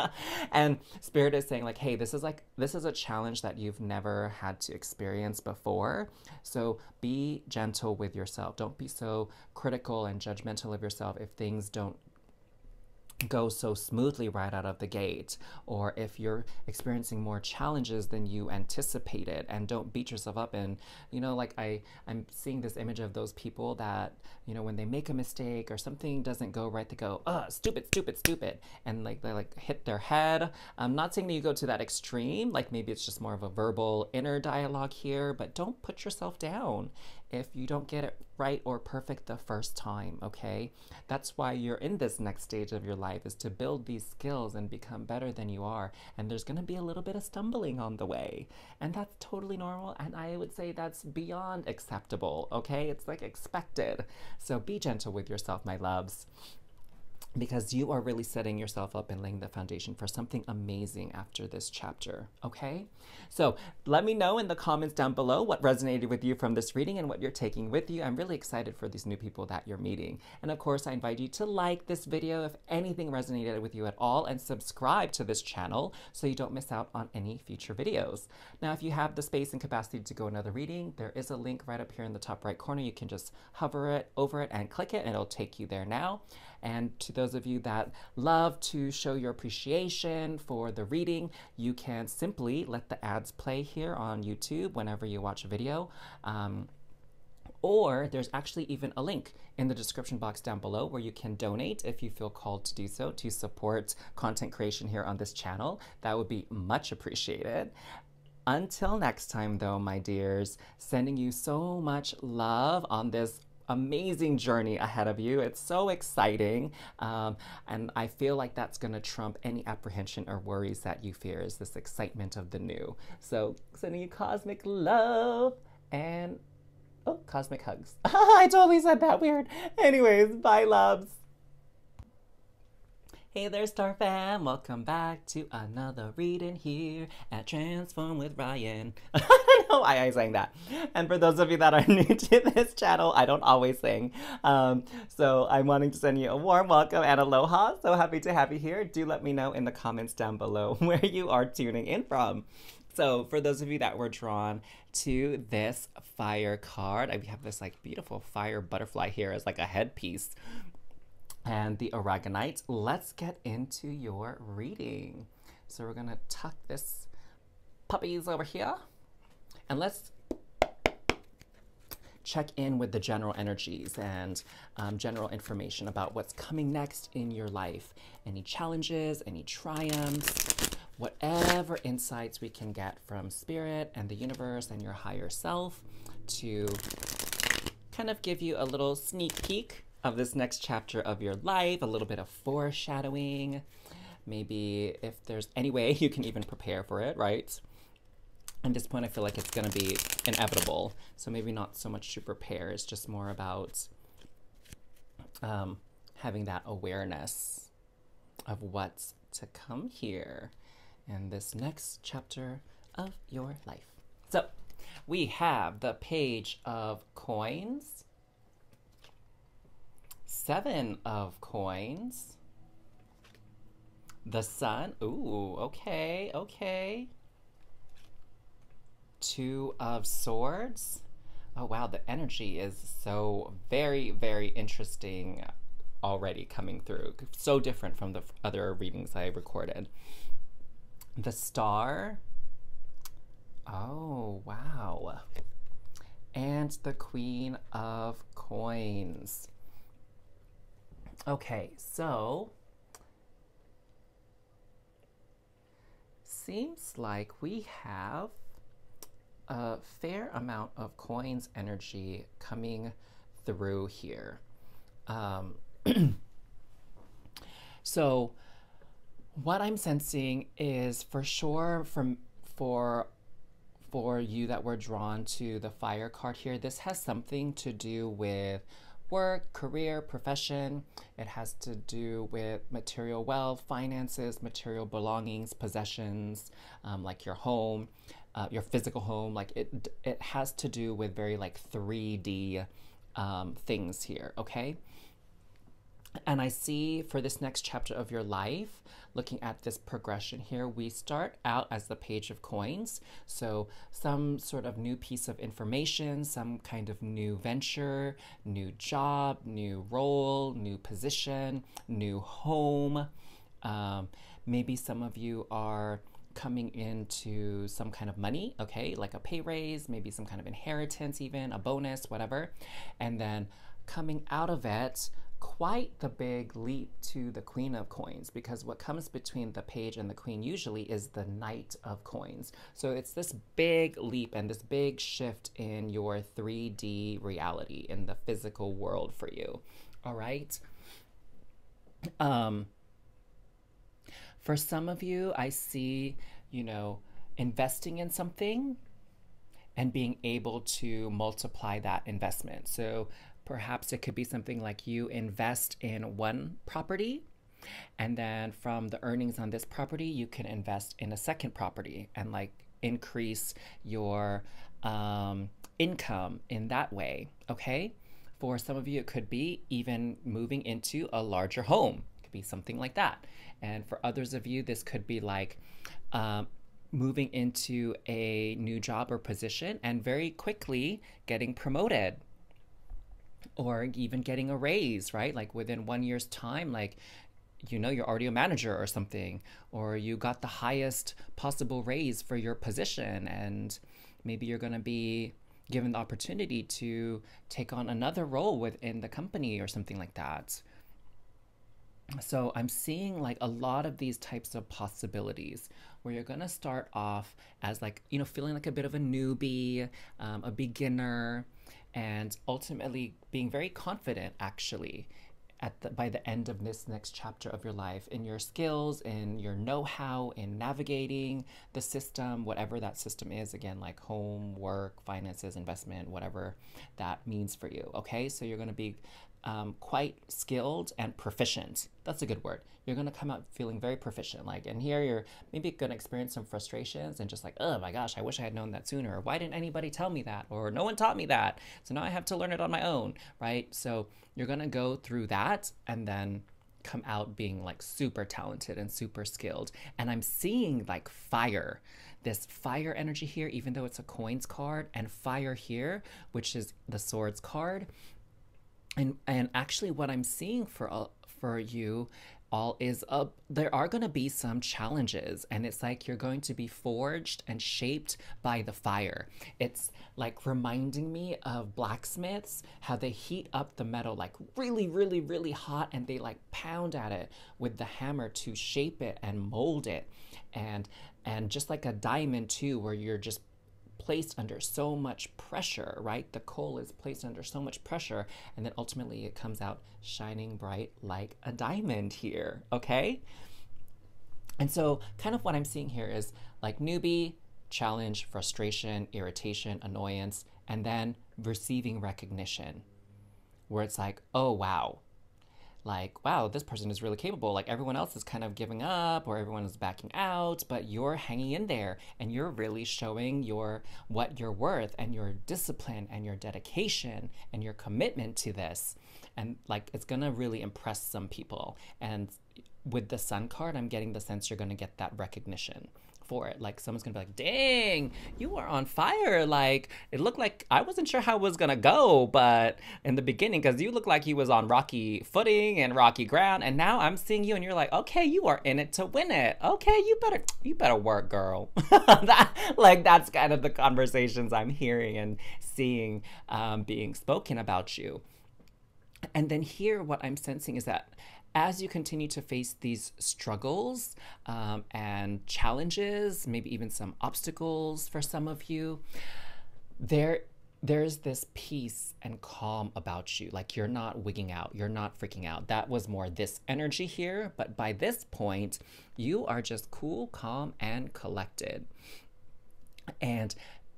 and Spirit is saying, like, hey, this is like, this is a challenge that you've never had to experience before. So be gentle with yourself. Don't be so critical and judgmental of yourself if things don't go so smoothly right out of the gate, or if you're experiencing more challenges than you anticipated, and don't beat yourself up. And you know, like I, I'm seeing this image of those people that you know when they make a mistake or something doesn't go right, they go, "Uh, stupid, stupid, stupid," and like they like hit their head. I'm not saying that you go to that extreme. Like maybe it's just more of a verbal inner dialogue here, but don't put yourself down if you don't get it right or perfect the first time, okay? That's why you're in this next stage of your life is to build these skills and become better than you are. And there's going to be a little bit of stumbling on the way. And that's totally normal and I would say that's beyond acceptable, okay? It's like expected. So be gentle with yourself, my loves because you are really setting yourself up and laying the foundation for something amazing after this chapter, okay? So let me know in the comments down below what resonated with you from this reading and what you're taking with you. I'm really excited for these new people that you're meeting. And of course, I invite you to like this video if anything resonated with you at all and subscribe to this channel so you don't miss out on any future videos. Now, if you have the space and capacity to go another reading, there is a link right up here in the top right corner. You can just hover it over it and click it and it'll take you there now. And to those of you that love to show your appreciation for the reading, you can simply let the ads play here on YouTube whenever you watch a video. Um, or there's actually even a link in the description box down below where you can donate if you feel called to do so to support content creation here on this channel. That would be much appreciated. Until next time, though, my dears, sending you so much love on this amazing journey ahead of you. It's so exciting. Um, and I feel like that's going to trump any apprehension or worries that you fear is this excitement of the new. So sending you cosmic love and oh, cosmic hugs. I totally said that weird. Anyways, bye loves. Hey there, Star Fam! Welcome back to another reading here at Transform with Ryan. I don't know why I sang that. And for those of you that are new to this channel, I don't always sing. Um, so I'm wanting to send you a warm welcome and aloha. So happy to have you here. Do let me know in the comments down below where you are tuning in from. So for those of you that were drawn to this fire card, I have this like beautiful fire butterfly here as like a headpiece and the aragonite. Let's get into your reading. So we're gonna tuck this puppies over here and let's check in with the general energies and um, general information about what's coming next in your life. Any challenges, any triumphs, whatever insights we can get from spirit and the universe and your higher self to kind of give you a little sneak peek of this next chapter of your life, a little bit of foreshadowing. Maybe if there's any way you can even prepare for it, right? At this point, I feel like it's going to be inevitable. So maybe not so much to prepare, it's just more about um, having that awareness of what's to come here in this next chapter of your life. So we have the page of coins seven of coins. The sun. Ooh, okay, okay. Two of swords. Oh, wow, the energy is so very, very interesting already coming through. So different from the other readings I recorded. The star. Oh, wow. And the queen of coins. Okay, so seems like we have a fair amount of coins energy coming through here. Um, so what I'm sensing is for sure from for for you that were drawn to the fire card here, this has something to do with work, career, profession. It has to do with material wealth, finances, material belongings, possessions, um, like your home, uh, your physical home. Like it, it has to do with very like 3D um, things here, okay? And I see for this next chapter of your life, looking at this progression here, we start out as the page of coins. So some sort of new piece of information, some kind of new venture, new job, new role, new position, new home. Um, maybe some of you are coming into some kind of money, okay, like a pay raise, maybe some kind of inheritance, even a bonus, whatever. And then coming out of it, quite the big leap to the queen of coins because what comes between the page and the queen usually is the knight of coins. So it's this big leap and this big shift in your 3D reality in the physical world for you. All right. Um, for some of you, I see, you know, investing in something and being able to multiply that investment. So perhaps it could be something like you invest in one property and then from the earnings on this property, you can invest in a second property and like increase your um, income in that way. Okay. For some of you, it could be even moving into a larger home. It could be something like that. And for others of you, this could be like um, moving into a new job or position and very quickly getting promoted or even getting a raise, right? Like within one year's time, like you know you're already a manager or something or you got the highest possible raise for your position and maybe you're going to be given the opportunity to take on another role within the company or something like that so I'm seeing like a lot of these types of possibilities where you're gonna start off as like you know feeling like a bit of a newbie, um, a beginner, and ultimately being very confident actually at the, by the end of this next chapter of your life in your skills in your know-how in navigating the system whatever that system is again like home work finances investment whatever that means for you okay? So you're going to be um, quite skilled and proficient. That's a good word. You're gonna come out feeling very proficient. Like, and here you're maybe gonna experience some frustrations and just like, oh my gosh, I wish I had known that sooner. Or why didn't anybody tell me that? Or no one taught me that. So now I have to learn it on my own, right? So you're gonna go through that and then come out being like super talented and super skilled. And I'm seeing like fire this fire energy here, even though it's a coins card, and fire here, which is the swords card, and and actually what i'm seeing for for you all is uh, there are going to be some challenges and it's like you're going to be forged and shaped by the fire. It's like reminding me of blacksmiths how they heat up the metal like really really really hot and they like pound at it with the hammer to shape it and mold it. And and just like a diamond too where you're just placed under so much pressure, right? The coal is placed under so much pressure, and then ultimately it comes out shining bright like a diamond here, okay? And so, kind of what I'm seeing here is like newbie, challenge, frustration, irritation, annoyance, and then receiving recognition, where it's like, oh wow, like, wow, this person is really capable. Like everyone else is kind of giving up or everyone is backing out, but you're hanging in there and you're really showing your what you're worth and your discipline and your dedication and your commitment to this. And like it's gonna really impress some people. And with the sun card, I'm getting the sense you're gonna get that recognition for it. Like someone's gonna be like, dang, you are on fire. Like it looked like I wasn't sure how it was gonna go, but in the beginning, because you look like you was on rocky footing and rocky ground, and now I'm seeing you and you're like, okay, you are in it to win it. Okay, you better you better work, girl. that like that's kind of the conversations I'm hearing and seeing um, being spoken about you. And then here, what I'm sensing is that as you continue to face these struggles um, and challenges, maybe even some obstacles for some of you, there there's this peace and calm about you. Like you're not wigging out, you're not freaking out. That was more this energy here, but by this point, you are just cool, calm, and collected. And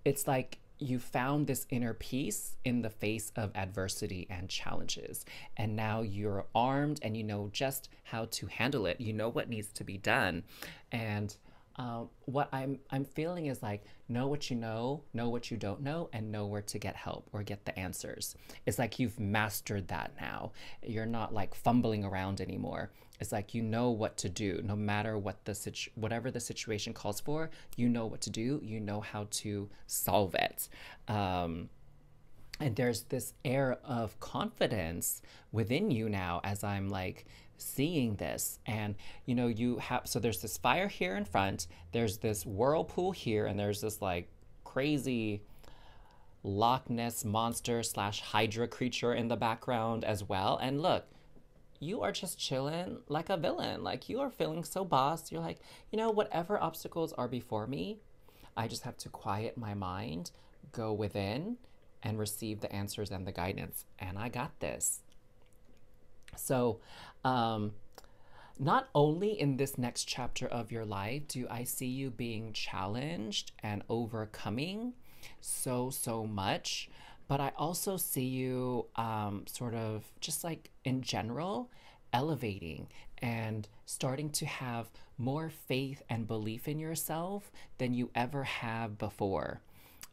it's like you found this inner peace in the face of adversity and challenges. And now you're armed and you know just how to handle it. You know what needs to be done. And uh, what I'm I'm feeling is like know what you know, know what you don't know, and know where to get help or get the answers. It's like you've mastered that now. You're not like fumbling around anymore. It's like you know what to do, no matter what the situ- whatever the situation calls for. You know what to do. You know how to solve it. Um, and there's this air of confidence within you now as I'm like seeing this and you know you have so there's this fire here in front there's this whirlpool here and there's this like crazy Loch Ness monster slash Hydra creature in the background as well. And look, you are just chilling like a villain. Like you are feeling so boss. You're like, you know, whatever obstacles are before me, I just have to quiet my mind, go within, and receive the answers and the guidance. And I got this. So, um, not only in this next chapter of your life do I see you being challenged and overcoming so, so much, but I also see you um, sort of just like in general elevating and starting to have more faith and belief in yourself than you ever have before.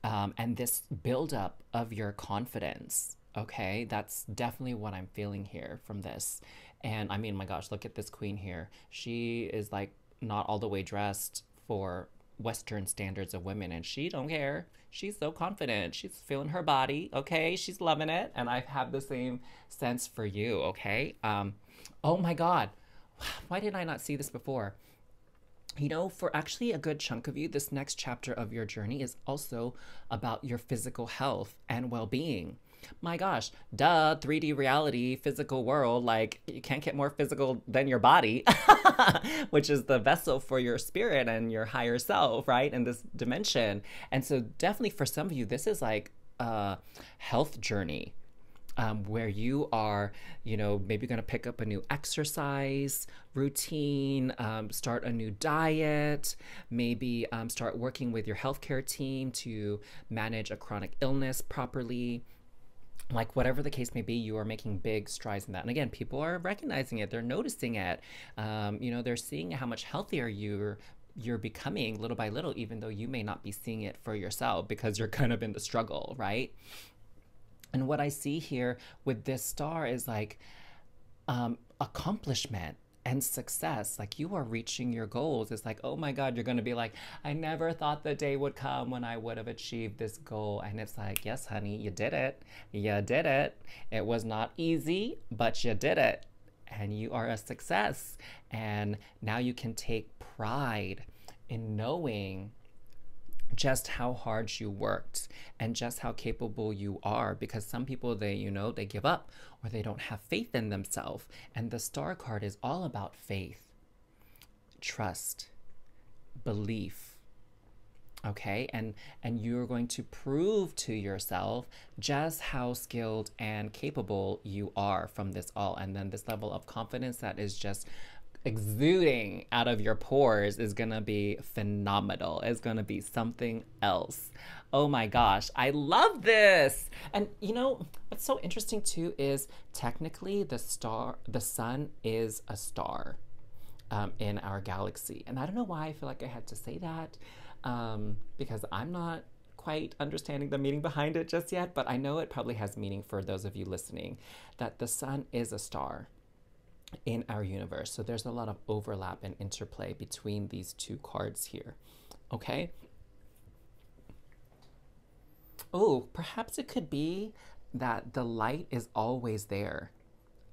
Um, and this buildup of your confidence. Okay, that's definitely what I'm feeling here from this. And I mean, my gosh, look at this queen here. She is like not all the way dressed for Western standards of women, and she don't care. She's so confident. She's feeling her body. Okay, she's loving it, and I have the same sense for you. Okay. Um, oh my God, why did I not see this before? You know, for actually a good chunk of you, this next chapter of your journey is also about your physical health and well being my gosh, duh, 3D reality, physical world, like you can't get more physical than your body, which is the vessel for your spirit and your higher self, right? In this dimension. And so, definitely for some of you, this is like a health journey. Um, where you are, you know, maybe going to pick up a new exercise routine, um, start a new diet, maybe um, start working with your healthcare team to manage a chronic illness properly like whatever the case may be you are making big strides in that. And again people are recognizing it. They're noticing it. Um, you know they're seeing how much healthier you're you're becoming little by little even though you may not be seeing it for yourself because you're kind of in the struggle right? And what i see here with this star is like um, accomplishment and success. Like you are reaching your goals. It's like, oh my God, you're going to be like, I never thought the day would come when I would have achieved this goal. And it's like, yes, honey, you did it. You did it. It was not easy, but you did it. And you are a success. And now you can take pride in knowing just how hard you worked and just how capable you are because some people they you know they give up or they don't have faith in themselves. And the star card is all about faith trust belief okay? And and you're going to prove to yourself just how skilled and capable you are from this all. And then this level of confidence that is just exuding out of your pores is gonna be phenomenal. It's gonna be something else. Oh my gosh, I love this. And you know, what's so interesting too is technically the star, the sun is a star um, in our galaxy. And I don't know why I feel like I had to say that um, because I'm not quite understanding the meaning behind it just yet, but I know it probably has meaning for those of you listening that the sun is a star in our universe. So there's a lot of overlap and interplay between these two cards here. Okay? Oh, perhaps it could be that the light is always there,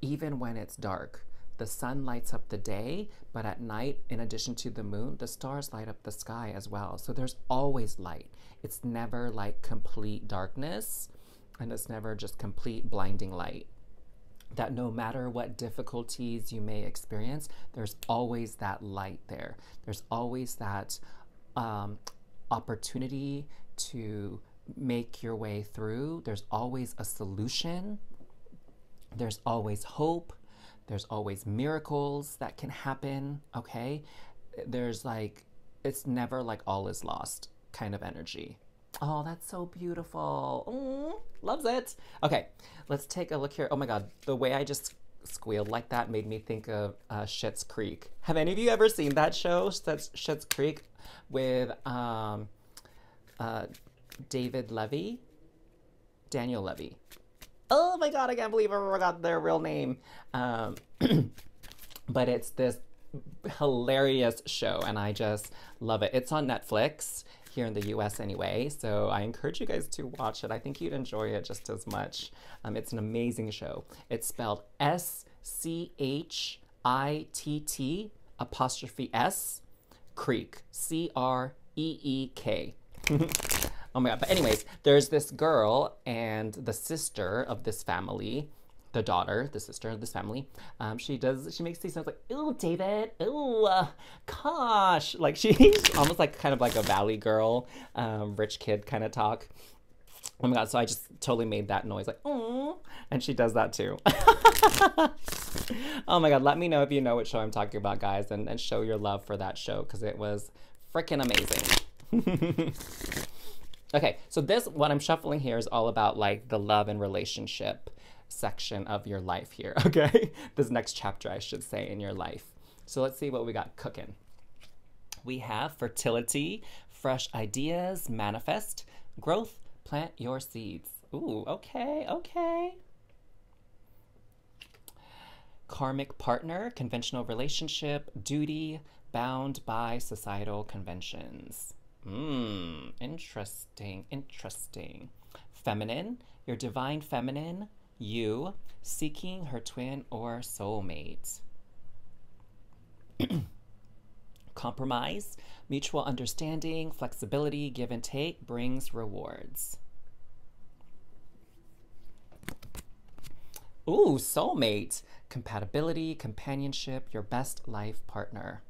even when it's dark. The sun lights up the day, but at night, in addition to the moon, the stars light up the sky as well. So there's always light. It's never like complete darkness, and it's never just complete blinding light that no matter what difficulties you may experience, there's always that light there. There's always that um, opportunity to make your way through. There's always a solution. There's always hope. There's always miracles that can happen. Okay. There's like, it's never like all is lost kind of energy. Oh, that's so beautiful. Mm, loves it. Okay, let's take a look here. Oh my God, the way I just squealed like that made me think of uh, Schitt's Creek. Have any of you ever seen that show, that's Schitt's Creek, with um, uh, David Levy? Daniel Levy. Oh my God, I can't believe I forgot their real name. Um, but it's this hilarious show, and I just love it. It's on Netflix here in the US anyway. So I encourage you guys to watch it. I think you'd enjoy it just as much. Um, it's an amazing show. It's spelled S C H I T T apostrophe S Creek. C R E E K. oh my God. But, anyways, there's this girl and the sister of this family the daughter, the sister of this family, um, she does she makes these sounds like "Ooh, David, ooh, gosh," like she's almost like kind of like a valley girl, um, rich kid kind of talk. Oh my god! So I just totally made that noise like "oh," and she does that too. oh my god! Let me know if you know what show I'm talking about, guys, and, and show your love for that show because it was freaking amazing. okay, so this what I'm shuffling here is all about like the love and relationship section of your life here, okay? this next chapter, I should say, in your life. So let's see what we got cooking. We have fertility, fresh ideas, manifest, growth, plant your seeds. Ooh, okay, okay. Karmic partner, conventional relationship, duty, bound by societal conventions. Mmm, interesting, interesting. Feminine, your divine feminine, you seeking her twin or soulmate. Compromise, mutual understanding, flexibility, give and take brings rewards. Ooh, soulmate, compatibility, companionship, your best life partner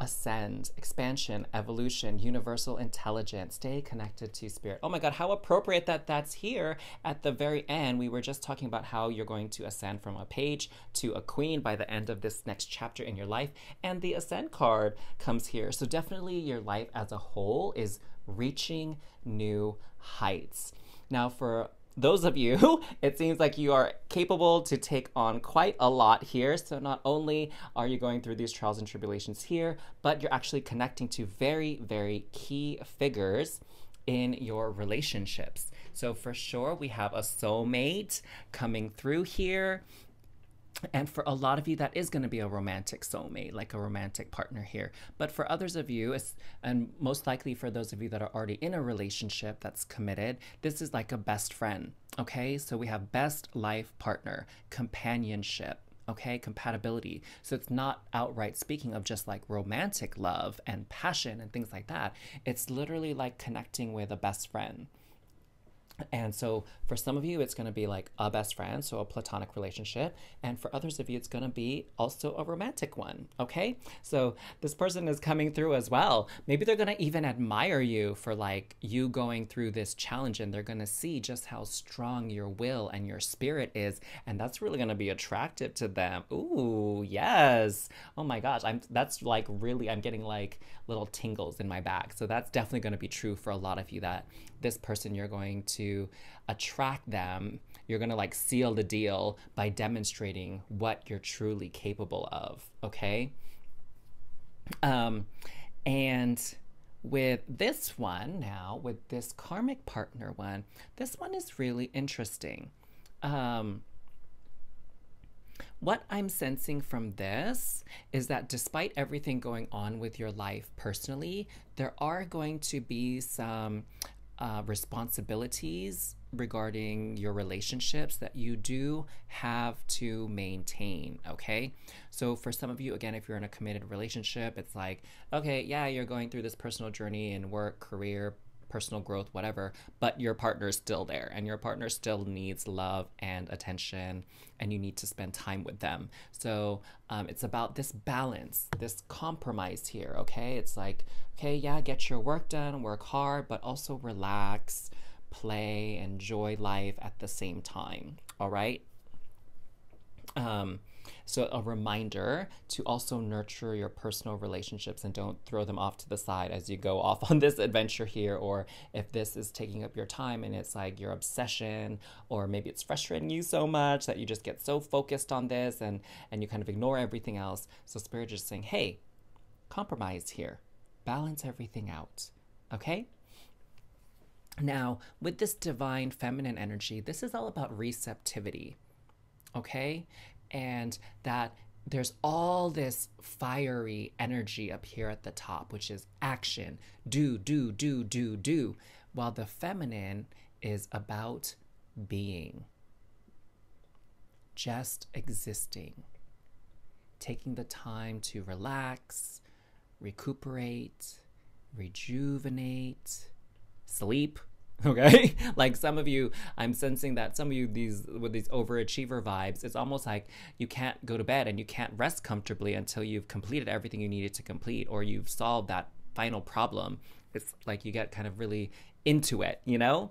ascend, expansion, evolution, universal intelligence, stay connected to spirit. Oh my God, how appropriate that that's here at the very end. We were just talking about how you're going to ascend from a page to a queen by the end of this next chapter in your life. And the ascend card comes here. So definitely your life as a whole is reaching new heights. Now, for those of you, it seems like you are capable to take on quite a lot here. So not only are you going through these trials and tribulations here, but you're actually connecting to very, very key figures in your relationships. So for sure, we have a soulmate coming through here. And for a lot of you, that is going to be a romantic soulmate, like a romantic partner here. But for others of you, and most likely for those of you that are already in a relationship that's committed, this is like a best friend. Okay, so we have best life partner, companionship, okay, compatibility. So it's not outright speaking of just like romantic love and passion and things like that. It's literally like connecting with a best friend. And so for some of you, it's going to be like a best friend, so a platonic relationship. And for others of you, it's going to be also a romantic one. Okay. So this person is coming through as well. Maybe they're going to even admire you for like you going through this challenge and they're going to see just how strong your will and your spirit is. And that's really going to be attractive to them. Ooh, yes. Oh my gosh. I'm, that's like really, I'm getting like little tingles in my back. So that's definitely going to be true for a lot of you that this person you're going to attract them. You're going to like seal the deal by demonstrating what you're truly capable of okay? Um and with this one now with this karmic partner one this one is really interesting. Um what I'm sensing from this is that despite everything going on with your life personally, there are going to be some uh, responsibilities regarding your relationships that you do have to maintain. Okay. So, for some of you, again, if you're in a committed relationship, it's like, okay, yeah, you're going through this personal journey in work, career, personal growth, whatever, but your partner is still there and your partner still needs love and attention and you need to spend time with them. So um, it's about this balance, this compromise here, okay? It's like, okay, yeah, get your work done, work hard, but also relax, play, enjoy life at the same time, all right? Um, so, a reminder to also nurture your personal relationships and don't throw them off to the side as you go off on this adventure here. Or if this is taking up your time and it's like your obsession, or maybe it's frustrating you so much that you just get so focused on this and, and you kind of ignore everything else. So, Spirit is saying, hey, compromise here, balance everything out. Okay? Now, with this divine feminine energy, this is all about receptivity. Okay? And that there's all this fiery energy up here at the top, which is action, do, do, do, do, do, while the feminine is about being, just existing, taking the time to relax, recuperate, rejuvenate, sleep, okay? Like some of you i'm sensing that some of you these with these overachiever vibes it's almost like you can't go to bed and you can't rest comfortably until you've completed everything you needed to complete or you've solved that final problem. It's like you get kind of really into it you know?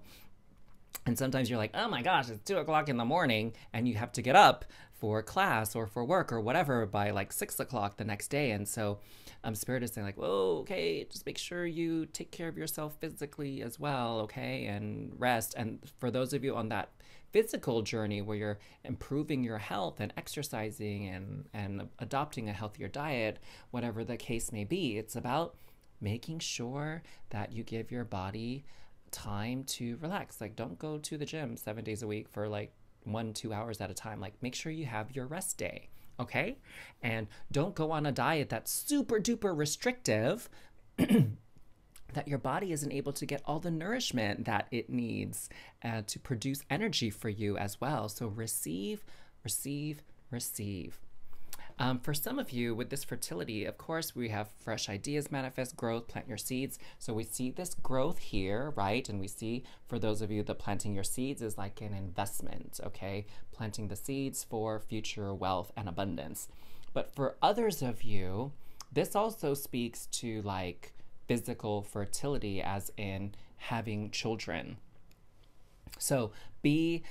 And sometimes you're like oh my gosh it's two o'clock in the morning and you have to get up for class or for work or whatever by like six o'clock the next day. And so um, Spirit is saying like, "Whoa, okay, just make sure you take care of yourself physically as well, okay, and rest." And for those of you on that physical journey where you're improving your health and exercising and and adopting a healthier diet, whatever the case may be, it's about making sure that you give your body time to relax. Like, don't go to the gym seven days a week for like one, two hours at a time. Like, make sure you have your rest day okay? And don't go on a diet that's super duper restrictive. that your body isn't able to get all the nourishment that it needs uh, to produce energy for you as well. So receive, receive, receive. Um, for some of you with this fertility, of course, we have fresh ideas manifest growth, plant your seeds. So we see this growth here, right? And we see for those of you that planting your seeds is like an investment, okay? Planting the seeds for future wealth and abundance. But for others of you, this also speaks to like physical fertility, as in having children. So be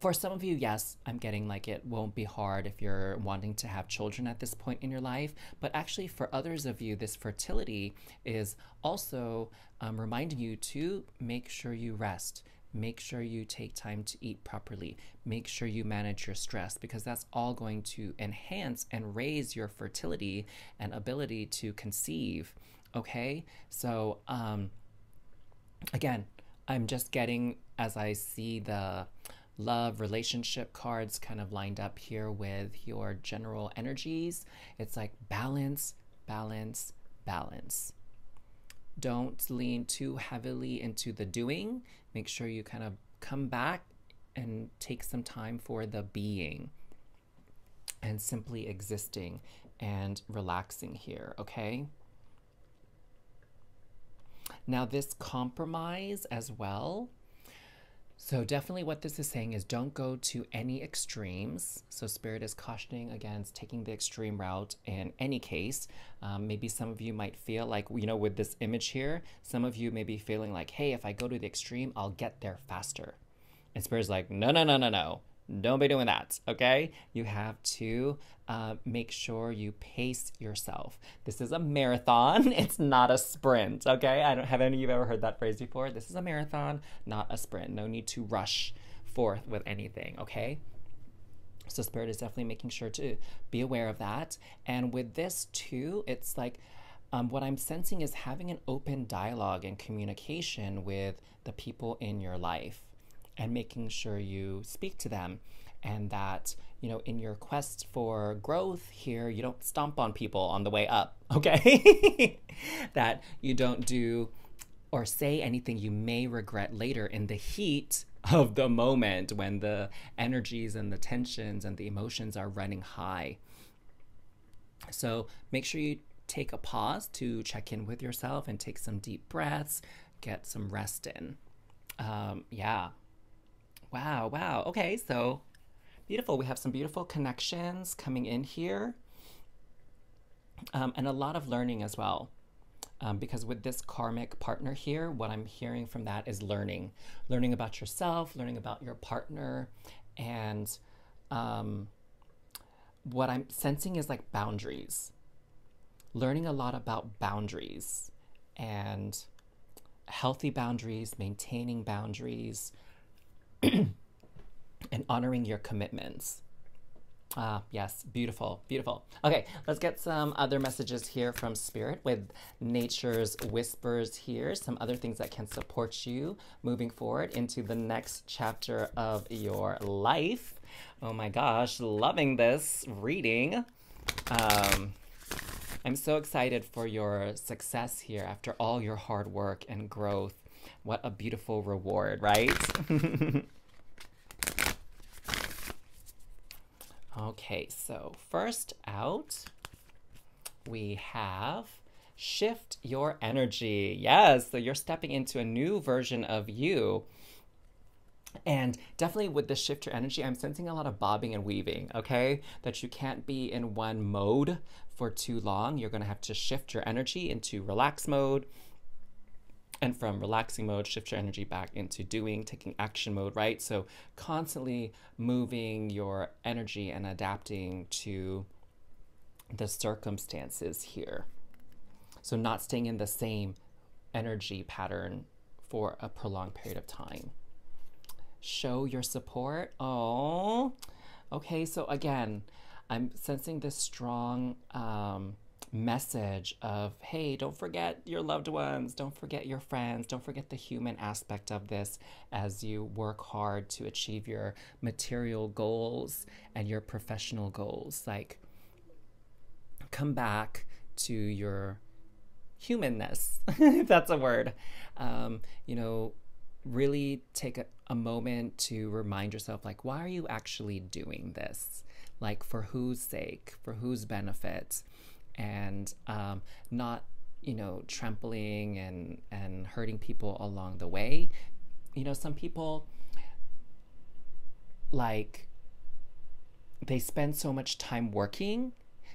for some of you, yes, I'm getting like it won't be hard if you're wanting to have children at this point in your life. But actually, for others of you, this fertility is also um, reminding you to make sure you rest. Make sure you take time to eat properly. Make sure you manage your stress because that's all going to enhance and raise your fertility and ability to conceive. Okay? So, um, again, I'm just getting as I see the love relationship cards kind of lined up here with your general energies. It's like balance, balance, balance. Don't lean too heavily into the doing. Make sure you kind of come back and take some time for the being and simply existing and relaxing here, okay? Now, this compromise as well so, definitely what this is saying is don't go to any extremes. So, Spirit is cautioning against taking the extreme route in any case. Um, maybe some of you might feel like, you know, with this image here, some of you may be feeling like, hey, if I go to the extreme, I'll get there faster. And Spirit's like, no, no, no, no, no. Don't be doing that, okay? You have to uh, make sure you pace yourself. This is a marathon, it's not a sprint, okay? I don't have any of you ever heard that phrase before. This is a marathon, not a sprint. No need to rush forth with anything, okay? So, Spirit is definitely making sure to be aware of that. And with this, too, it's like, um, what I'm sensing is having an open dialogue and communication with the people in your life and making sure you speak to them and that you know in your quest for growth here you don't stomp on people on the way up okay? That you don't do or say anything you may regret later in the heat of the moment when the energies and the tensions and the emotions are running high. So make sure you take a pause to check in with yourself and take some deep breaths get some rest in. Um, yeah Wow, wow. Okay, so beautiful. We have some beautiful connections coming in here um, and a lot of learning as well. Um, because with this karmic partner here, what I'm hearing from that is learning, learning about yourself, learning about your partner, and um, what I'm sensing is like boundaries, learning a lot about boundaries and healthy boundaries, maintaining boundaries, and honoring your commitments. Ah, yes, beautiful, beautiful. Okay, let's get some other messages here from Spirit with Nature's Whispers here, some other things that can support you moving forward into the next chapter of your life. Oh my gosh, loving this reading. Um, I'm so excited for your success here after all your hard work and growth. What a beautiful reward, right? okay, so first out, we have shift your energy. Yes, so you're stepping into a new version of you. And definitely with the shift your energy, I'm sensing a lot of bobbing and weaving, okay? That you can't be in one mode for too long. You're gonna have to shift your energy into relax mode. And from relaxing mode, shift your energy back into doing, taking action mode, right? So constantly moving your energy and adapting to the circumstances here. So, not staying in the same energy pattern for a prolonged period of time. Show your support. Oh, okay. So, again, I'm sensing this strong um, message of hey, don't forget your loved ones, don't forget your friends, don't forget the human aspect of this as you work hard to achieve your material goals and your professional goals. Like, come back to your humanness, if that's a word. Um, you know, really take a, a moment to remind yourself, like, why are you actually doing this? Like, for whose sake, for whose benefit, and um, not, you know, trampling and and hurting people along the way. You know, some people like they spend so much time working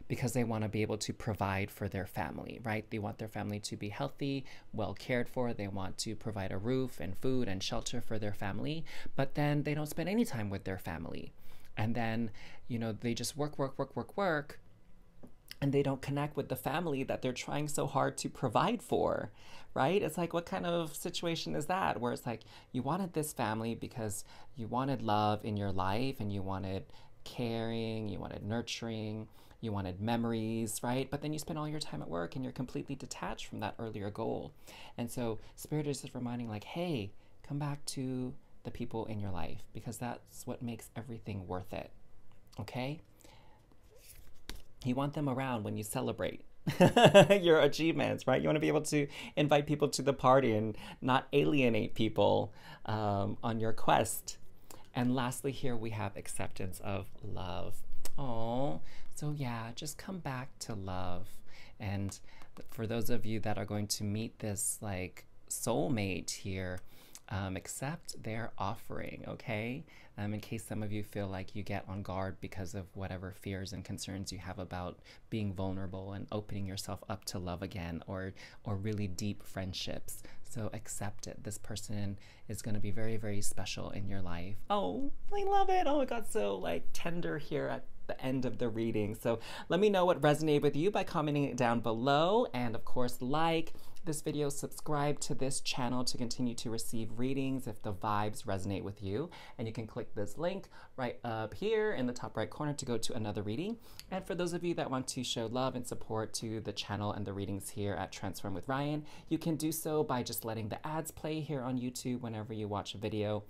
because they want to be able to provide for their family, right? They want their family to be healthy, well cared for. They want to provide a roof and food and shelter for their family, but then they don't spend any time with their family. And then, you know, they just work, work, work, work, work. And they don't connect with the family that they're trying so hard to provide for, right? It's like, what kind of situation is that? Where it's like, you wanted this family because you wanted love in your life and you wanted caring, you wanted nurturing, you wanted memories, right? But then you spend all your time at work and you're completely detached from that earlier goal. And so Spirit is just reminding, like, hey, come back to the people in your life because that's what makes everything worth it. Okay? You want them around when you celebrate. your achievements, right? You want to be able to invite people to the party and not alienate people um, on your quest. And lastly, here we have acceptance of love. Oh, so yeah, just come back to love. And for those of you that are going to meet this like soulmate here, um, accept their offering, okay? Um, in case some of you feel like you get on guard because of whatever fears and concerns you have about being vulnerable and opening yourself up to love again or or really deep friendships. So accept it. This person is going to be very very special in your life. Oh, I love it. Oh, it got so like tender here at the end of the reading. So let me know what resonated with you by commenting it down below. And of course, like this video, subscribe to this channel to continue to receive readings if the vibes resonate with you. And you can click this link right up here in the top right corner to go to another reading. And for those of you that want to show love and support to the channel and the readings here at Transform with Ryan, you can do so by just letting the ads play here on YouTube whenever you watch a video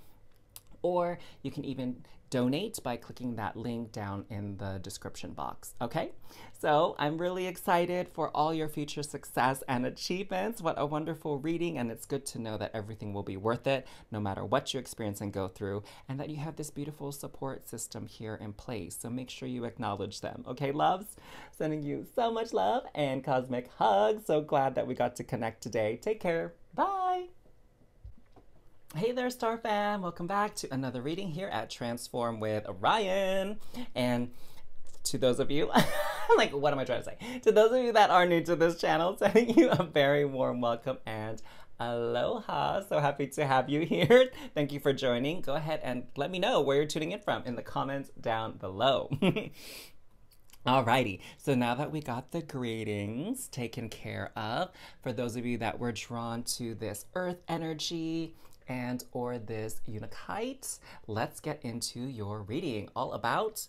or you can even donate by clicking that link down in the description box. Okay, so I'm really excited for all your future success and achievements. What a wonderful reading, and it's good to know that everything will be worth it no matter what you experience and go through, and that you have this beautiful support system here in place. So make sure you acknowledge them. Okay, loves? Sending you so much love and cosmic hugs. So glad that we got to connect today. Take care. Bye. Hey there, Star Fam! Welcome back to another reading here at Transform with Ryan. And to those of you, like, what am I trying to say? To those of you that are new to this channel, sending you a very warm welcome and aloha. So happy to have you here. Thank you for joining. Go ahead and let me know where you're tuning in from in the comments down below. Alrighty, so now that we got the greetings taken care of, for those of you that were drawn to this earth energy, and or this Unakite, let's get into your reading all about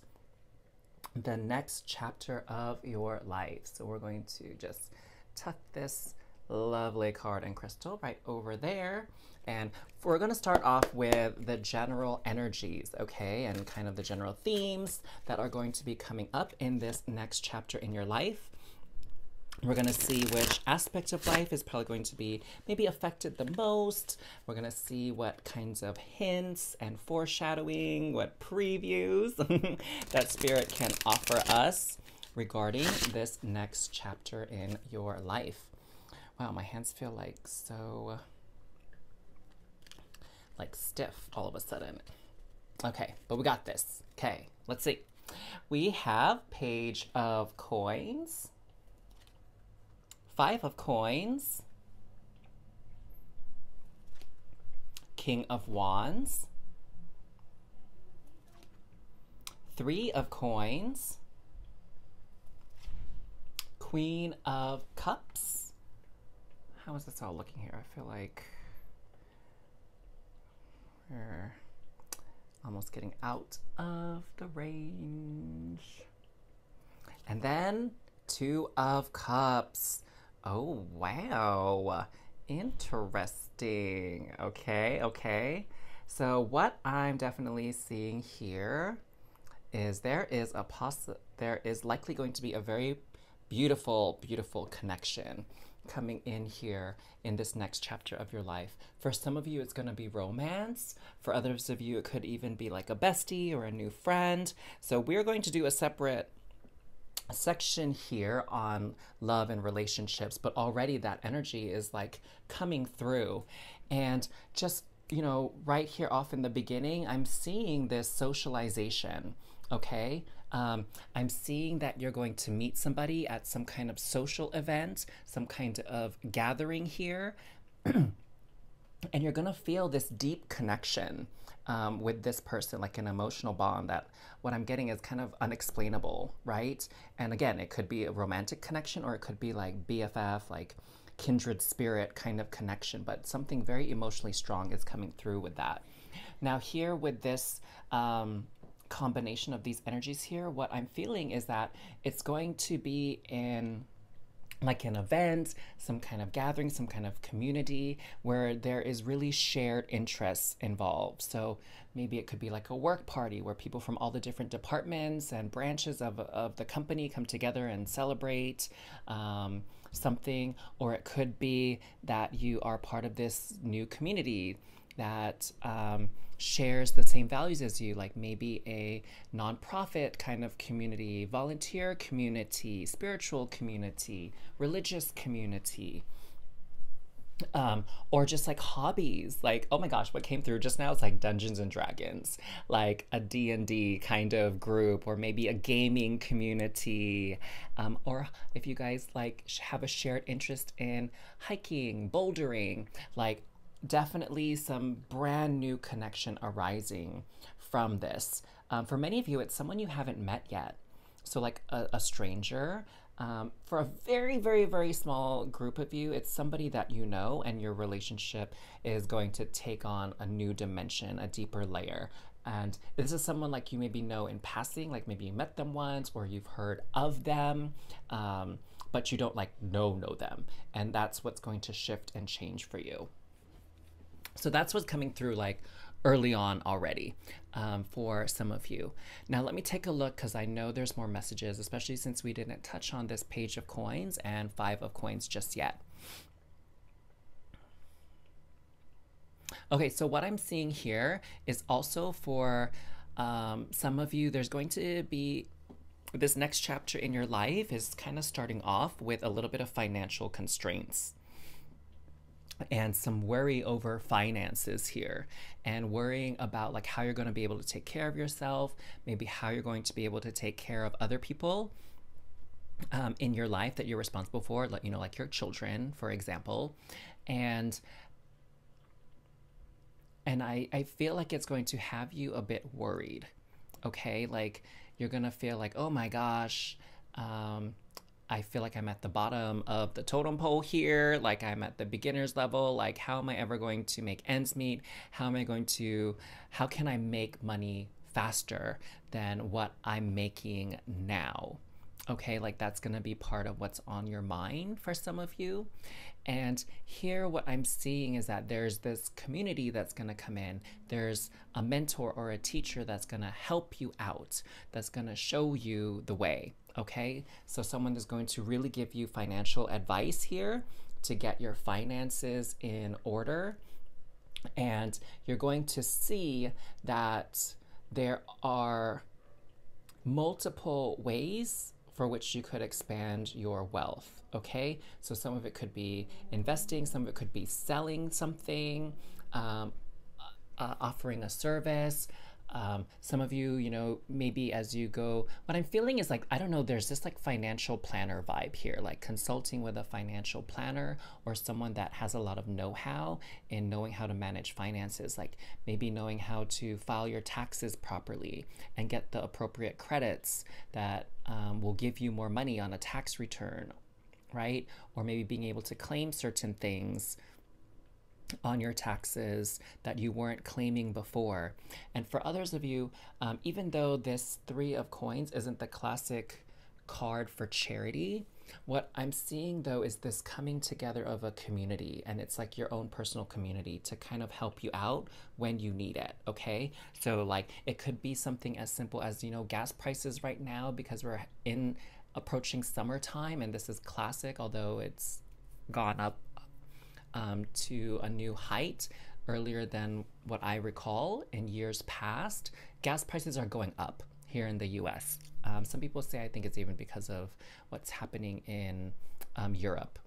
the next chapter of your life. So we're going to just tuck this lovely card and crystal right over there. And we're going to start off with the general energies, okay, and kind of the general themes that are going to be coming up in this next chapter in your life. We're going to see which aspect of life is probably going to be maybe affected the most. We're going to see what kinds of hints and foreshadowing, what previews that Spirit can offer us regarding this next chapter in your life. Wow, my hands feel like so like stiff all of a sudden. Okay, but we got this. Okay, let's see. We have page of coins, five of coins, king of wands, three of coins, queen of cups. How is this all looking here? I feel like we're almost getting out of the range. And then two of cups. Oh, wow. Interesting. Okay, okay. So what I'm definitely seeing here is there is a poss there is likely going to be a very beautiful, beautiful connection coming in here in this next chapter of your life. For some of you, it's going to be romance. For others of you, it could even be like a bestie or a new friend. So, we're going to do a separate section here on love and relationships, but already that energy is like coming through. And just, you know, right here off in the beginning, I'm seeing this socialization, okay? Um, I'm seeing that you're going to meet somebody at some kind of social event, some kind of gathering here, and you're going to feel this deep connection um, with this person, like an emotional bond that what I'm getting is kind of unexplainable, right? And again, it could be a romantic connection or it could be like BFF, like kindred spirit kind of connection, but something very emotionally strong is coming through with that. Now, here with this, um, combination of these energies here, what I'm feeling is that it's going to be in like an event, some kind of gathering, some kind of community where there is really shared interests involved. So maybe it could be like a work party where people from all the different departments and branches of, of the company come together and celebrate um, something, or it could be that you are part of this new community that um, shares the same values as you, like maybe a nonprofit kind of community, volunteer community, spiritual community, religious community. Um, or just like hobbies like oh my gosh what came through just now it's like dungeons and dragons like a d&d kind of group or maybe a gaming community um, or if you guys like have a shared interest in hiking bouldering like definitely some brand new connection arising from this. Um, for many of you, it's someone you haven't met yet. So, like a, a stranger. Um, for a very, very, very small group of you, it's somebody that you know, and your relationship is going to take on a new dimension, a deeper layer. And this is someone like you maybe know in passing, like maybe you met them once or you've heard of them, um, but you don't like know know them. And that's what's going to shift and change for you. So that's what's coming through like early on already um, for some of you. Now, let me take a look because I know there's more messages, especially since we didn't touch on this page of coins and five of coins just yet. Okay, so what I'm seeing here is also for um, some of you, there's going to be this next chapter in your life is kind of starting off with a little bit of financial constraints and some worry over finances here and worrying about like how you're going to be able to take care of yourself maybe how you're going to be able to take care of other people um, in your life that you're responsible for like you know like your children for example. And and I, I feel like it's going to have you a bit worried okay? Like you're gonna feel like oh my gosh um, I feel like I'm at the bottom of the totem pole here, like I'm at the beginner's level. Like, how am I ever going to make ends meet? How am I going to, how can I make money faster than what I'm making now? Okay, like that's gonna be part of what's on your mind for some of you. And here, what I'm seeing is that there's this community that's gonna come in. There's a mentor or a teacher that's gonna help you out, that's gonna show you the way okay? So someone is going to really give you financial advice here to get your finances in order. And you're going to see that there are multiple ways for which you could expand your wealth. Okay, so some of it could be investing, some of it could be selling something, um, uh, offering a service. Um, some of you, you know, maybe as you go, what I'm feeling is like, I don't know, there's this like financial planner vibe here, like consulting with a financial planner or someone that has a lot of know how in knowing how to manage finances, like maybe knowing how to file your taxes properly and get the appropriate credits that um, will give you more money on a tax return, right? Or maybe being able to claim certain things on your taxes that you weren't claiming before. And for others of you, um, even though this three of coins isn't the classic card for charity, what I'm seeing though is this coming together of a community, and it's like your own personal community to kind of help you out when you need it. Okay. So, like, it could be something as simple as, you know, gas prices right now because we're in approaching summertime, and this is classic, although it's gone up um, to a new height earlier than what I recall in years past. Gas prices are going up here in the US. Um, some people say I think it's even because of what's happening in um, Europe.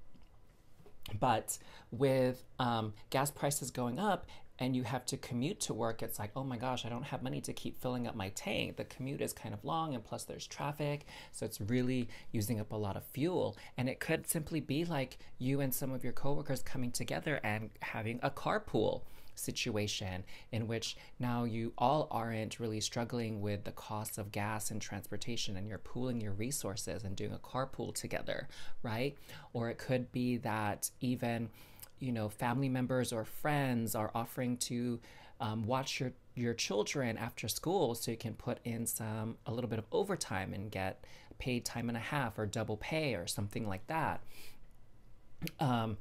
But with um, gas prices going up, and you have to commute to work, it's like, oh my gosh, I don't have money to keep filling up my tank. The commute is kind of long, and plus there's traffic. So it's really using up a lot of fuel. And it could simply be like you and some of your coworkers coming together and having a carpool situation in which now you all aren't really struggling with the costs of gas and transportation and you're pooling your resources and doing a carpool together, right? Or it could be that even you know, family members or friends are offering to um, watch your your children after school so you can put in some a little bit of overtime and get paid time and a half or double pay or something like that. Um,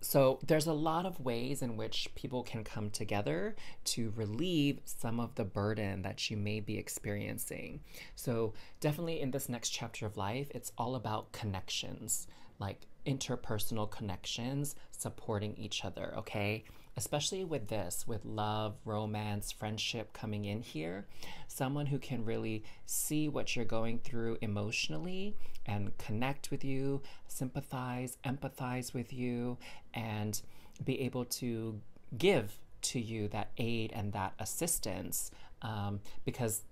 so there's a lot of ways in which people can come together to relieve some of the burden that you may be experiencing. So definitely in this next chapter of life, it's all about connections, like interpersonal connections supporting each other, okay? Especially with this, with love, romance, friendship coming in here, someone who can really see what you're going through emotionally and connect with you, sympathize, empathize with you, and be able to give to you that aid and that assistance um, because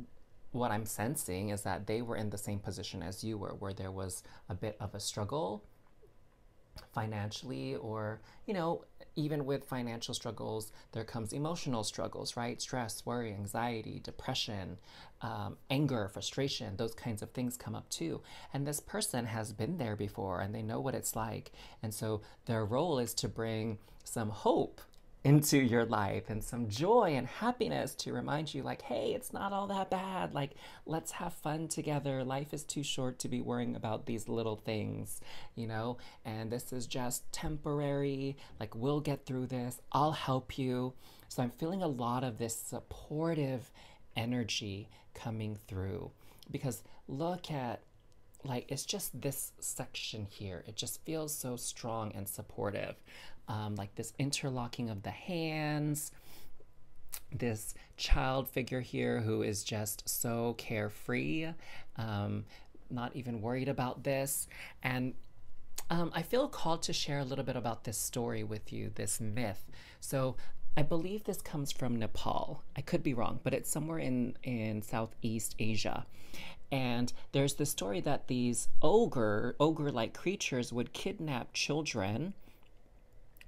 what I'm sensing is that they were in the same position as you were, where there was a bit of a struggle financially or you know even with financial struggles there comes emotional struggles right? Stress worry anxiety depression um, anger frustration those kinds of things come up too. And this person has been there before and they know what it's like. And so their role is to bring some hope into your life and some joy and happiness to remind you like hey it's not all that bad. Like let's have fun together. Life is too short to be worrying about these little things you know? And this is just temporary. Like we'll get through this. I'll help you. So i'm feeling a lot of this supportive energy coming through because look at like it's just this section here. It just feels so strong and supportive um, like this interlocking of the hands this child figure here who is just so carefree um, not even worried about this and um, I feel called to share a little bit about this story with you, this myth. So I believe this comes from Nepal. I could be wrong, but it's somewhere in, in Southeast Asia. And there's the story that these ogre, ogre-like creatures would kidnap children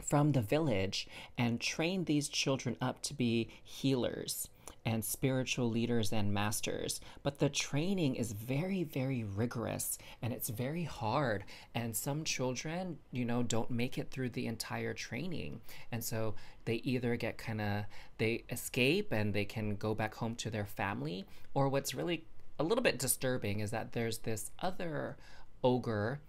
from the village and train these children up to be healers and spiritual leaders and masters. But the training is very, very rigorous and it's very hard. And some children, you know, don't make it through the entire training. And so they either get kind of, they escape and they can go back home to their family. Or what's really a little bit disturbing is that there's this other ogre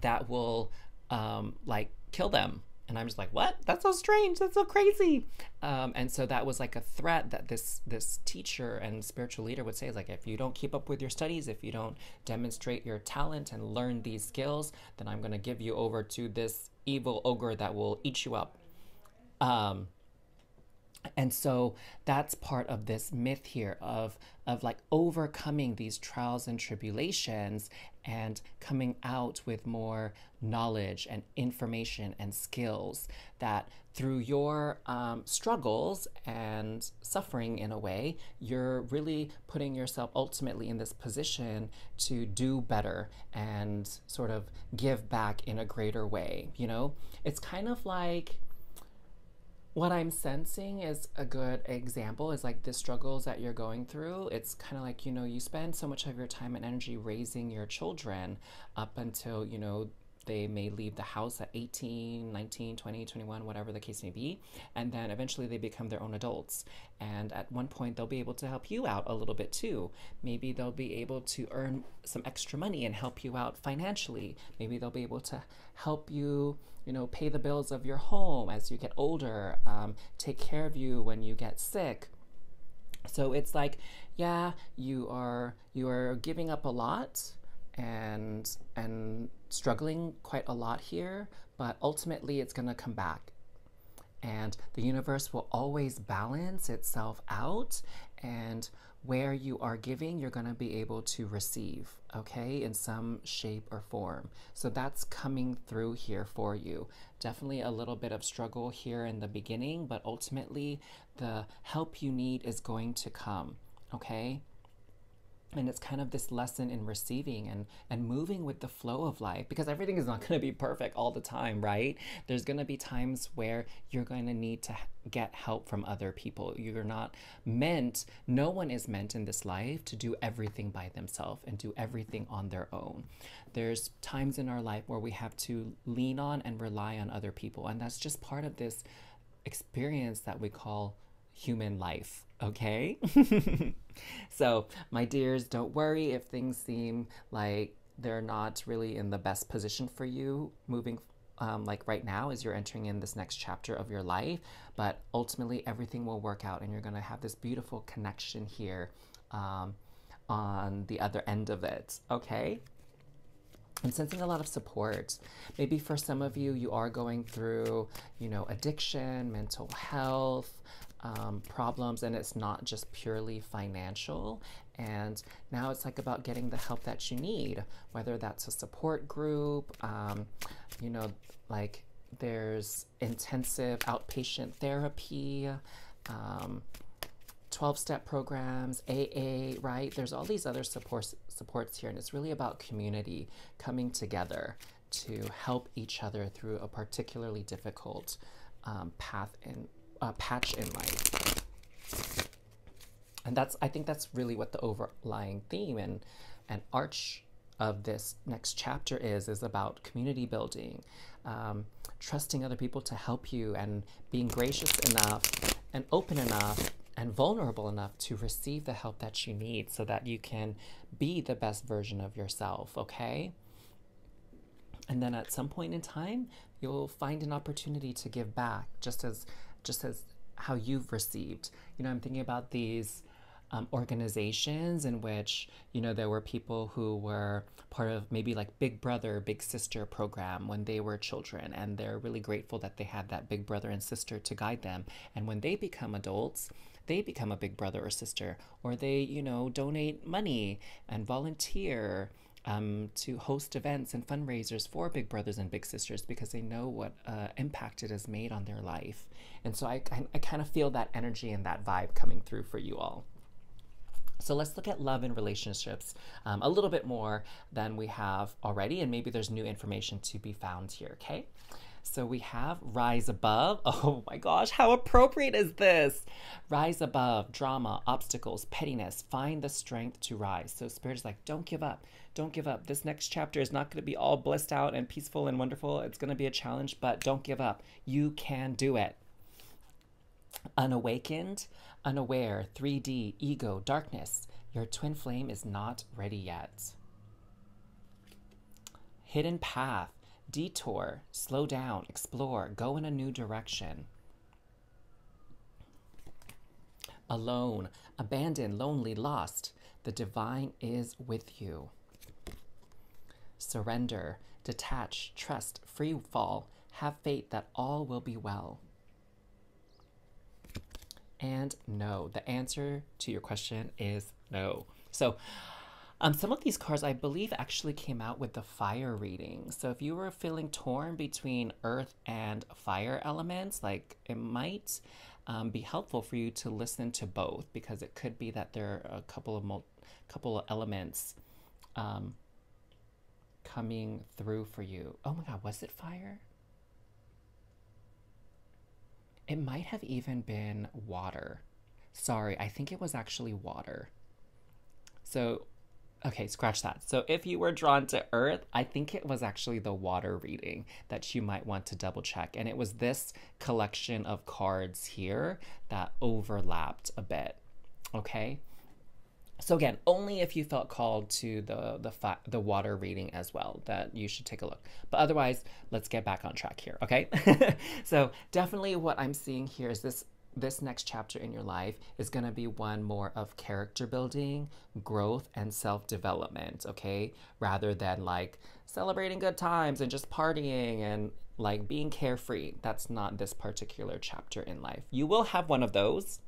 that will um, like kill them and I'm just like, what? That's so strange. That's so crazy. Um, and so that was like a threat that this this teacher and spiritual leader would say is like, if you don't keep up with your studies, if you don't demonstrate your talent and learn these skills, then I'm going to give you over to this evil ogre that will eat you up. Um, and so that's part of this myth here of of like overcoming these trials and tribulations and coming out with more knowledge and information and skills that through your um, struggles and suffering in a way you're really putting yourself ultimately in this position to do better and sort of give back in a greater way you know? It's kind of like what I'm sensing is a good example is like the struggles that you're going through. It's kind of like, you know, you spend so much of your time and energy raising your children up until, you know, they may leave the house at 18, 19, 20, 21, whatever the case may be. And then eventually they become their own adults. And at one point, they'll be able to help you out a little bit too. Maybe they'll be able to earn some extra money and help you out financially. Maybe they'll be able to help you, you know, pay the bills of your home as you get older, um, take care of you when you get sick. So it's like, yeah, you are you are giving up a lot and and struggling quite a lot here, but ultimately it's going to come back. And the universe will always balance itself out. And where you are giving, you're going to be able to receive, okay, in some shape or form. So that's coming through here for you. Definitely a little bit of struggle here in the beginning, but ultimately the help you need is going to come, okay? And it's kind of this lesson in receiving and and moving with the flow of life because everything is not going to be perfect all the time right? There's going to be times where you're going to need to get help from other people. You're not meant no one is meant in this life to do everything by themselves and do everything on their own. There's times in our life where we have to lean on and rely on other people and that's just part of this experience that we call human life okay? so, my dears, don't worry if things seem like they're not really in the best position for you moving um, like right now as you're entering in this next chapter of your life. But ultimately, everything will work out, and you're going to have this beautiful connection here um, on the other end of it, okay? I'm sensing a lot of support. Maybe for some of you, you are going through, you know, addiction, mental health, um, problems and it's not just purely financial. And now it's like about getting the help that you need, whether that's a support group, um, you know, like there's intensive outpatient therapy, um, 12 step programs, AA, right? There's all these other supports, supports here, and it's really about community coming together to help each other through a particularly difficult um, path in uh, patch in life. And that's I think that's really what the overlying theme and and arch of this next chapter is is about community building, um, trusting other people to help you, and being gracious enough and open enough and vulnerable enough to receive the help that you need, so that you can be the best version of yourself. Okay. And then at some point in time, you'll find an opportunity to give back, just as just as how you've received. You know, I'm thinking about these um, organizations in which you know there were people who were part of maybe like big brother big sister program when they were children and they're really grateful that they had that big brother and sister to guide them and when they become adults they become a big brother or sister or they you know donate money and volunteer um, to host events and fundraisers for Big Brothers and Big Sisters because they know what uh, impact it has made on their life. And so I, I, I kind of feel that energy and that vibe coming through for you all. So let's look at love and relationships um, a little bit more than we have already, and maybe there's new information to be found here, okay? So we have Rise Above. Oh my gosh, how appropriate is this? Rise above drama, obstacles, pettiness. Find the strength to rise. So Spirit is like, don't give up. Don't give up. This next chapter is not going to be all blissed out and peaceful and wonderful. It's going to be a challenge, but don't give up. You can do it. Unawakened, unaware, 3D, ego, darkness. Your twin flame is not ready yet. Hidden path detour, slow down, explore, go in a new direction. Alone, abandoned, lonely, lost, the divine is with you. Surrender, detach, trust, free fall, have faith that all will be well. and no. The answer to your question is no. So, um, some of these cards, I believe, actually came out with the fire reading. So if you were feeling torn between earth and fire elements, like it might um, be helpful for you to listen to both because it could be that there are a couple of couple of elements um, coming through for you. Oh my God, was it fire? It might have even been water. Sorry, I think it was actually water. So Okay, scratch that. So if you were drawn to Earth, I think it was actually the water reading that you might want to double check. And it was this collection of cards here that overlapped a bit. Okay. So again, only if you felt called to the the fa- the water reading as well that you should take a look. But otherwise, let's get back on track here, okay? so definitely what I'm seeing here is this this next chapter in your life is going to be one more of character building, growth, and self development, okay? Rather than like celebrating good times and just partying and like being carefree. That's not this particular chapter in life. You will have one of those.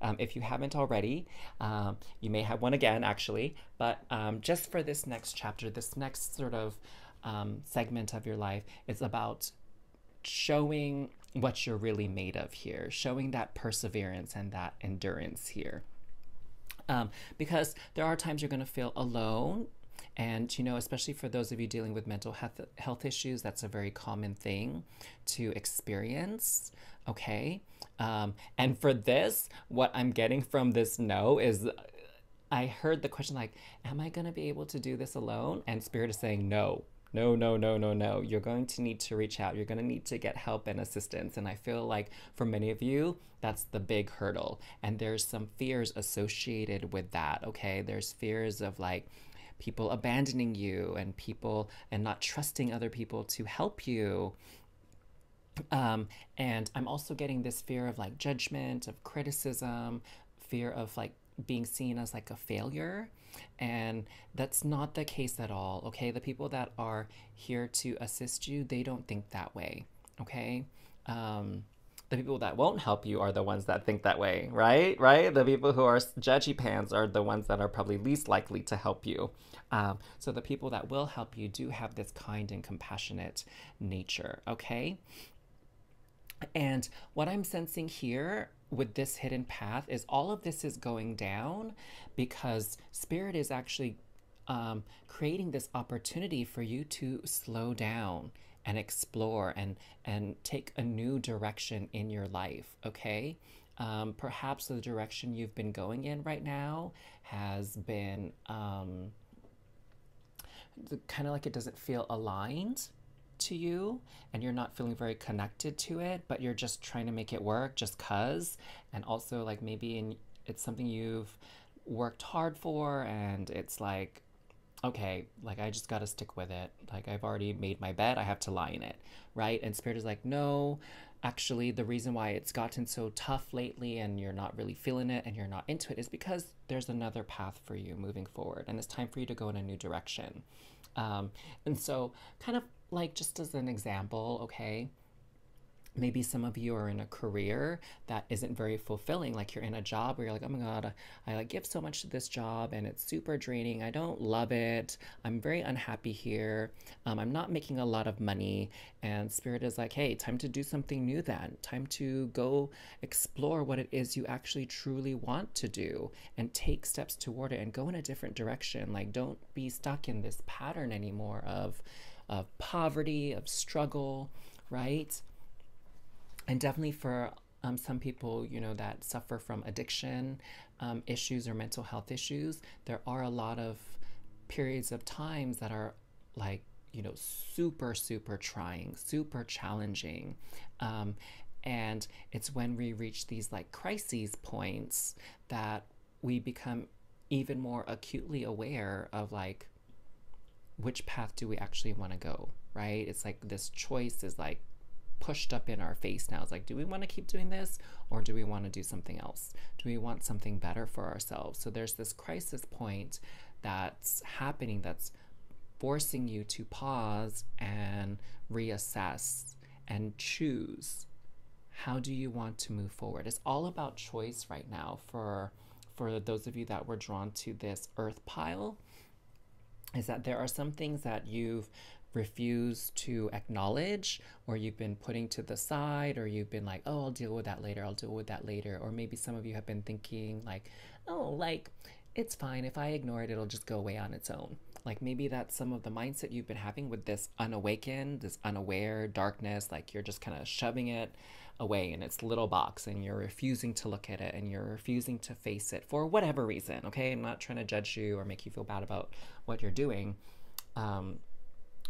Um, if you haven't already, um, you may have one again, actually. But um, just for this next chapter, this next sort of um, segment of your life, it's about showing what you're really made of here, showing that perseverance and that endurance here. Um, because there are times you're going to feel alone. And, you know, especially for those of you dealing with mental health, health issues, that's a very common thing to experience. Okay. Um, and for this, what I'm getting from this no is I heard the question like, Am I going to be able to do this alone? And Spirit is saying, No, no, no, no, no, no. You're going to need to reach out. You're going to need to get help and assistance. And I feel like for many of you, that's the big hurdle. And there's some fears associated with that. Okay. There's fears of like, people abandoning you and people and not trusting other people to help you um, and i'm also getting this fear of like judgment of criticism fear of like being seen as like a failure and that's not the case at all, okay? The people that are here to assist you, they don't think that way, okay? Um, the people that won't help you are the ones that think that way, right? Right? The people who are judgy pants are the ones that are probably least likely to help you. Um, so the people that will help you do have this kind and compassionate nature, okay? And what I'm sensing here with this hidden path is all of this is going down because spirit is actually um, creating this opportunity for you to slow down and explore and and take a new direction in your life okay? Um, perhaps the direction you've been going in right now has been um, kind of like it doesn't feel aligned to you and you're not feeling very connected to it, but you're just trying to make it work just cuz and also like maybe in, it's something you've worked hard for and it's like okay, like I just got to stick with it. Like I've already made my bed, I have to lie in it, right? And spirit is like, "No, actually the reason why it's gotten so tough lately and you're not really feeling it and you're not into it is because there's another path for you moving forward and it's time for you to go in a new direction." Um, and so kind of like just as an example, okay, maybe some of you are in a career that isn't very fulfilling like you're in a job where you're like oh my god i like give so much to this job and it's super draining. I don't love it. I'm very unhappy here. Um, i'm not making a lot of money. And spirit is like hey time to do something new then. Time to go explore what it is you actually truly want to do and take steps toward it and go in a different direction. Like don't be stuck in this pattern anymore of of poverty of struggle right and definitely for um, some people, you know, that suffer from addiction um, issues or mental health issues, there are a lot of periods of times that are like, you know, super, super trying, super challenging. Um, and it's when we reach these like crises points that we become even more acutely aware of like, which path do we actually want to go, right? It's like this choice is like pushed up in our face now. It's like, do we want to keep doing this or do we want to do something else? Do we want something better for ourselves? So there's this crisis point that's happening that's forcing you to pause and reassess and choose how do you want to move forward? It's all about choice right now for for those of you that were drawn to this earth pile is that there are some things that you've refused to acknowledge or you've been putting to the side or you've been like oh i'll deal with that later i'll deal with that later or maybe some of you have been thinking like oh like it's fine if i ignore it it'll just go away on its own. Like maybe that's some of the mindset you've been having with this unawakened this unaware darkness like you're just kind of shoving it away in its little box and you're refusing to look at it and you're refusing to face it for whatever reason okay? I'm not trying to judge you or make you feel bad about what you're doing. Um,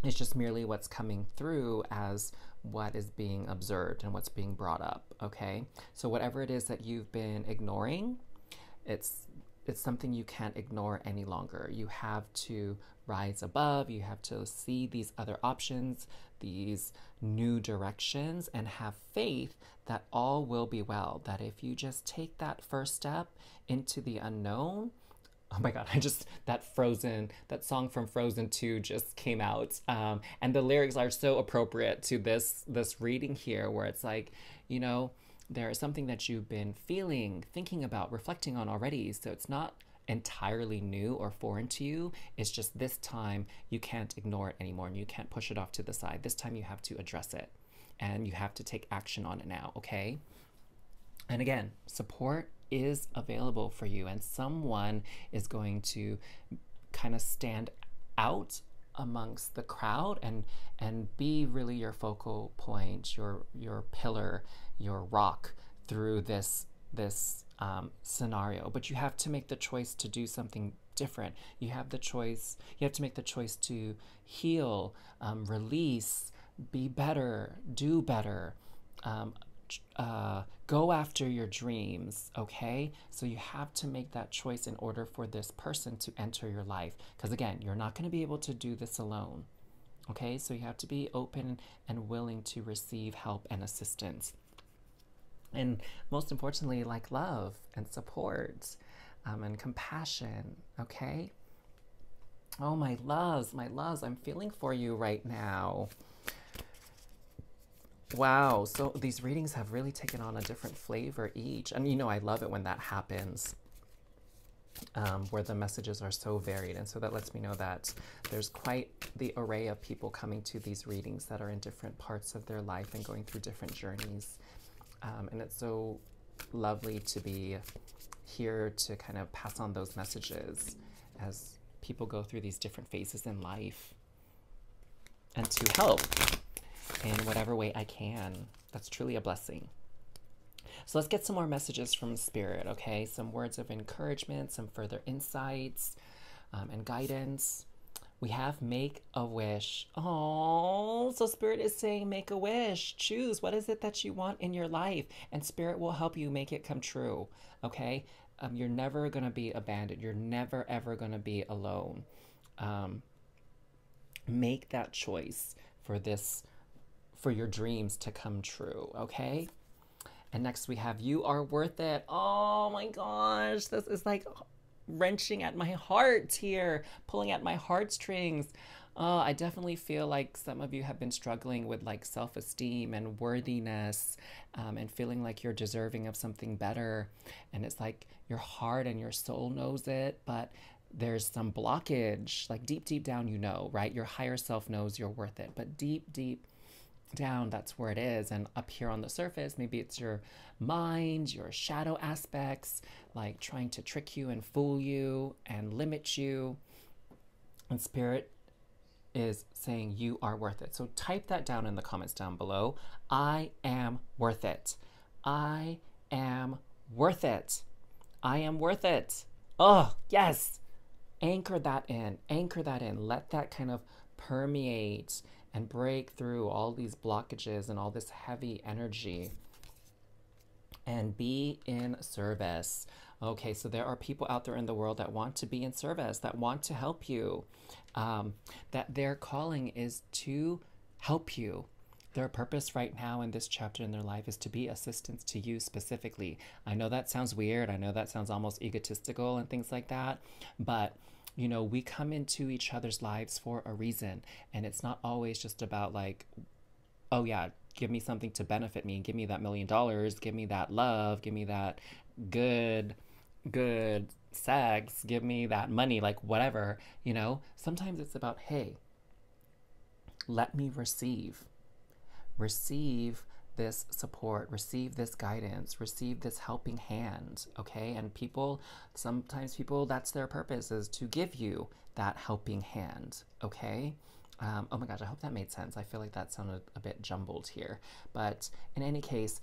it's just merely what's coming through as what is being observed and what's being brought up, okay? So whatever it is that you've been ignoring, it's it's something you can't ignore any longer. You have to rise above, you have to see these other options, these new directions and have faith that all will be well. That if you just take that first step into the unknown, oh my god i just that frozen that song from frozen 2 just came out. Um, and the lyrics are so appropriate to this this reading here where it's like you know there is something that you've been feeling thinking about reflecting on already. So it's not entirely new or foreign to you. It's just this time you can't ignore it anymore and you can't push it off to the side. This time you have to address it and you have to take action on it now okay? And again support is available for you and someone is going to kind of stand out amongst the crowd and and be really your focal point your your pillar your rock through this this um, scenario. But you have to make the choice to do something different. You have the choice you have to make the choice to heal um, release be better do better um, uh, go after your dreams, okay? So you have to make that choice in order for this person to enter your life. Because again, you're not going to be able to do this alone, okay? So you have to be open and willing to receive help and assistance. And most importantly, like love and support um, and compassion, okay? Oh, my loves, my loves, I'm feeling for you right now. Wow. So these readings have really taken on a different flavor each. And you know, I love it when that happens. Um, where the messages are so varied. And so that lets me know that there's quite the array of people coming to these readings that are in different parts of their life and going through different journeys. Um, and it's so lovely to be here to kind of pass on those messages as people go through these different phases in life and to help in whatever way I can. That's truly a blessing. So let's get some more messages from Spirit, okay? Some words of encouragement, some further insights um, and guidance. We have make a wish. Oh, so Spirit is saying make a wish. Choose what is it that you want in your life, and Spirit will help you make it come true, okay? Um, you're never going to be abandoned. You're never, ever going to be alone. Um, make that choice for this for your dreams to come true, okay? And next we have You Are Worth It. Oh my gosh, this is like wrenching at my heart here, pulling at my heartstrings. Oh, I definitely feel like some of you have been struggling with like self esteem and worthiness um, and feeling like you're deserving of something better. And it's like your heart and your soul knows it, but there's some blockage. Like deep, deep down, you know, right? Your higher self knows you're worth it. But deep, deep down, that's where it is. And up here on the surface, maybe it's your mind, your shadow aspects, like trying to trick you and fool you and limit you. And spirit is saying you are worth it. So type that down in the comments down below. I am worth it. I am worth it. I am worth it. Oh, yes. Anchor that in. Anchor that in. Let that kind of permeate and break through all these blockages and all this heavy energy and be in service. Okay, so there are people out there in the world that want to be in service, that want to help you, um, that their calling is to help you. Their purpose right now in this chapter in their life is to be assistance to you specifically. I know that sounds weird. I know that sounds almost egotistical and things like that, but you know, we come into each other's lives for a reason. And it's not always just about like, oh yeah, give me something to benefit me, and give me that million dollars, give me that love, give me that good, good sex, give me that money, like whatever, you know? Sometimes it's about, hey, let me receive. Receive this support, receive this guidance, receive this helping hand, okay? And people, sometimes people, that's their purpose is to give you that helping hand, okay? Um, oh my gosh, I hope that made sense. I feel like that sounded a bit jumbled here. But in any case,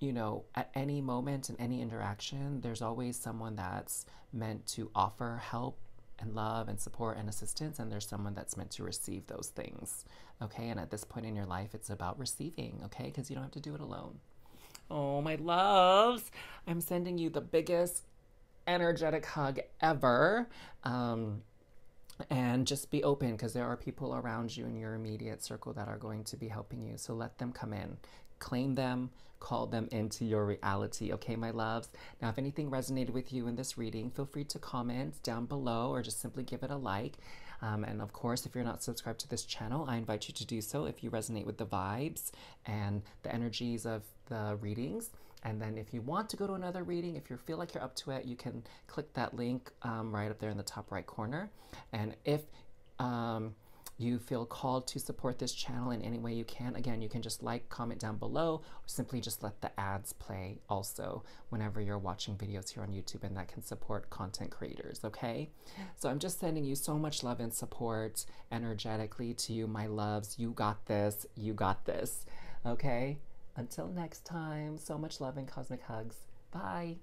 you know, at any moment in any interaction, there's always someone that's meant to offer help and love and support and assistance, and there's someone that's meant to receive those things. Okay, and at this point in your life, it's about receiving, okay, because you don't have to do it alone. Oh, my loves, I'm sending you the biggest energetic hug ever. Um, and just be open because there are people around you in your immediate circle that are going to be helping you. So let them come in, claim them, call them into your reality. Okay, my loves. Now, if anything resonated with you in this reading, feel free to comment down below or just simply give it a like. Um, and of course, if you're not subscribed to this channel, I invite you to do so if you resonate with the vibes and the energies of the readings. And then if you want to go to another reading, if you feel like you're up to it, you can click that link um, right up there in the top right corner. And if um, you feel called to support this channel in any way you can, again, you can just like, comment down below, or simply just let the ads play also whenever you're watching videos here on YouTube, and that can support content creators, okay? So I'm just sending you so much love and support energetically to you, my loves. You got this. You got this, okay? Until next time, so much love and cosmic hugs. Bye.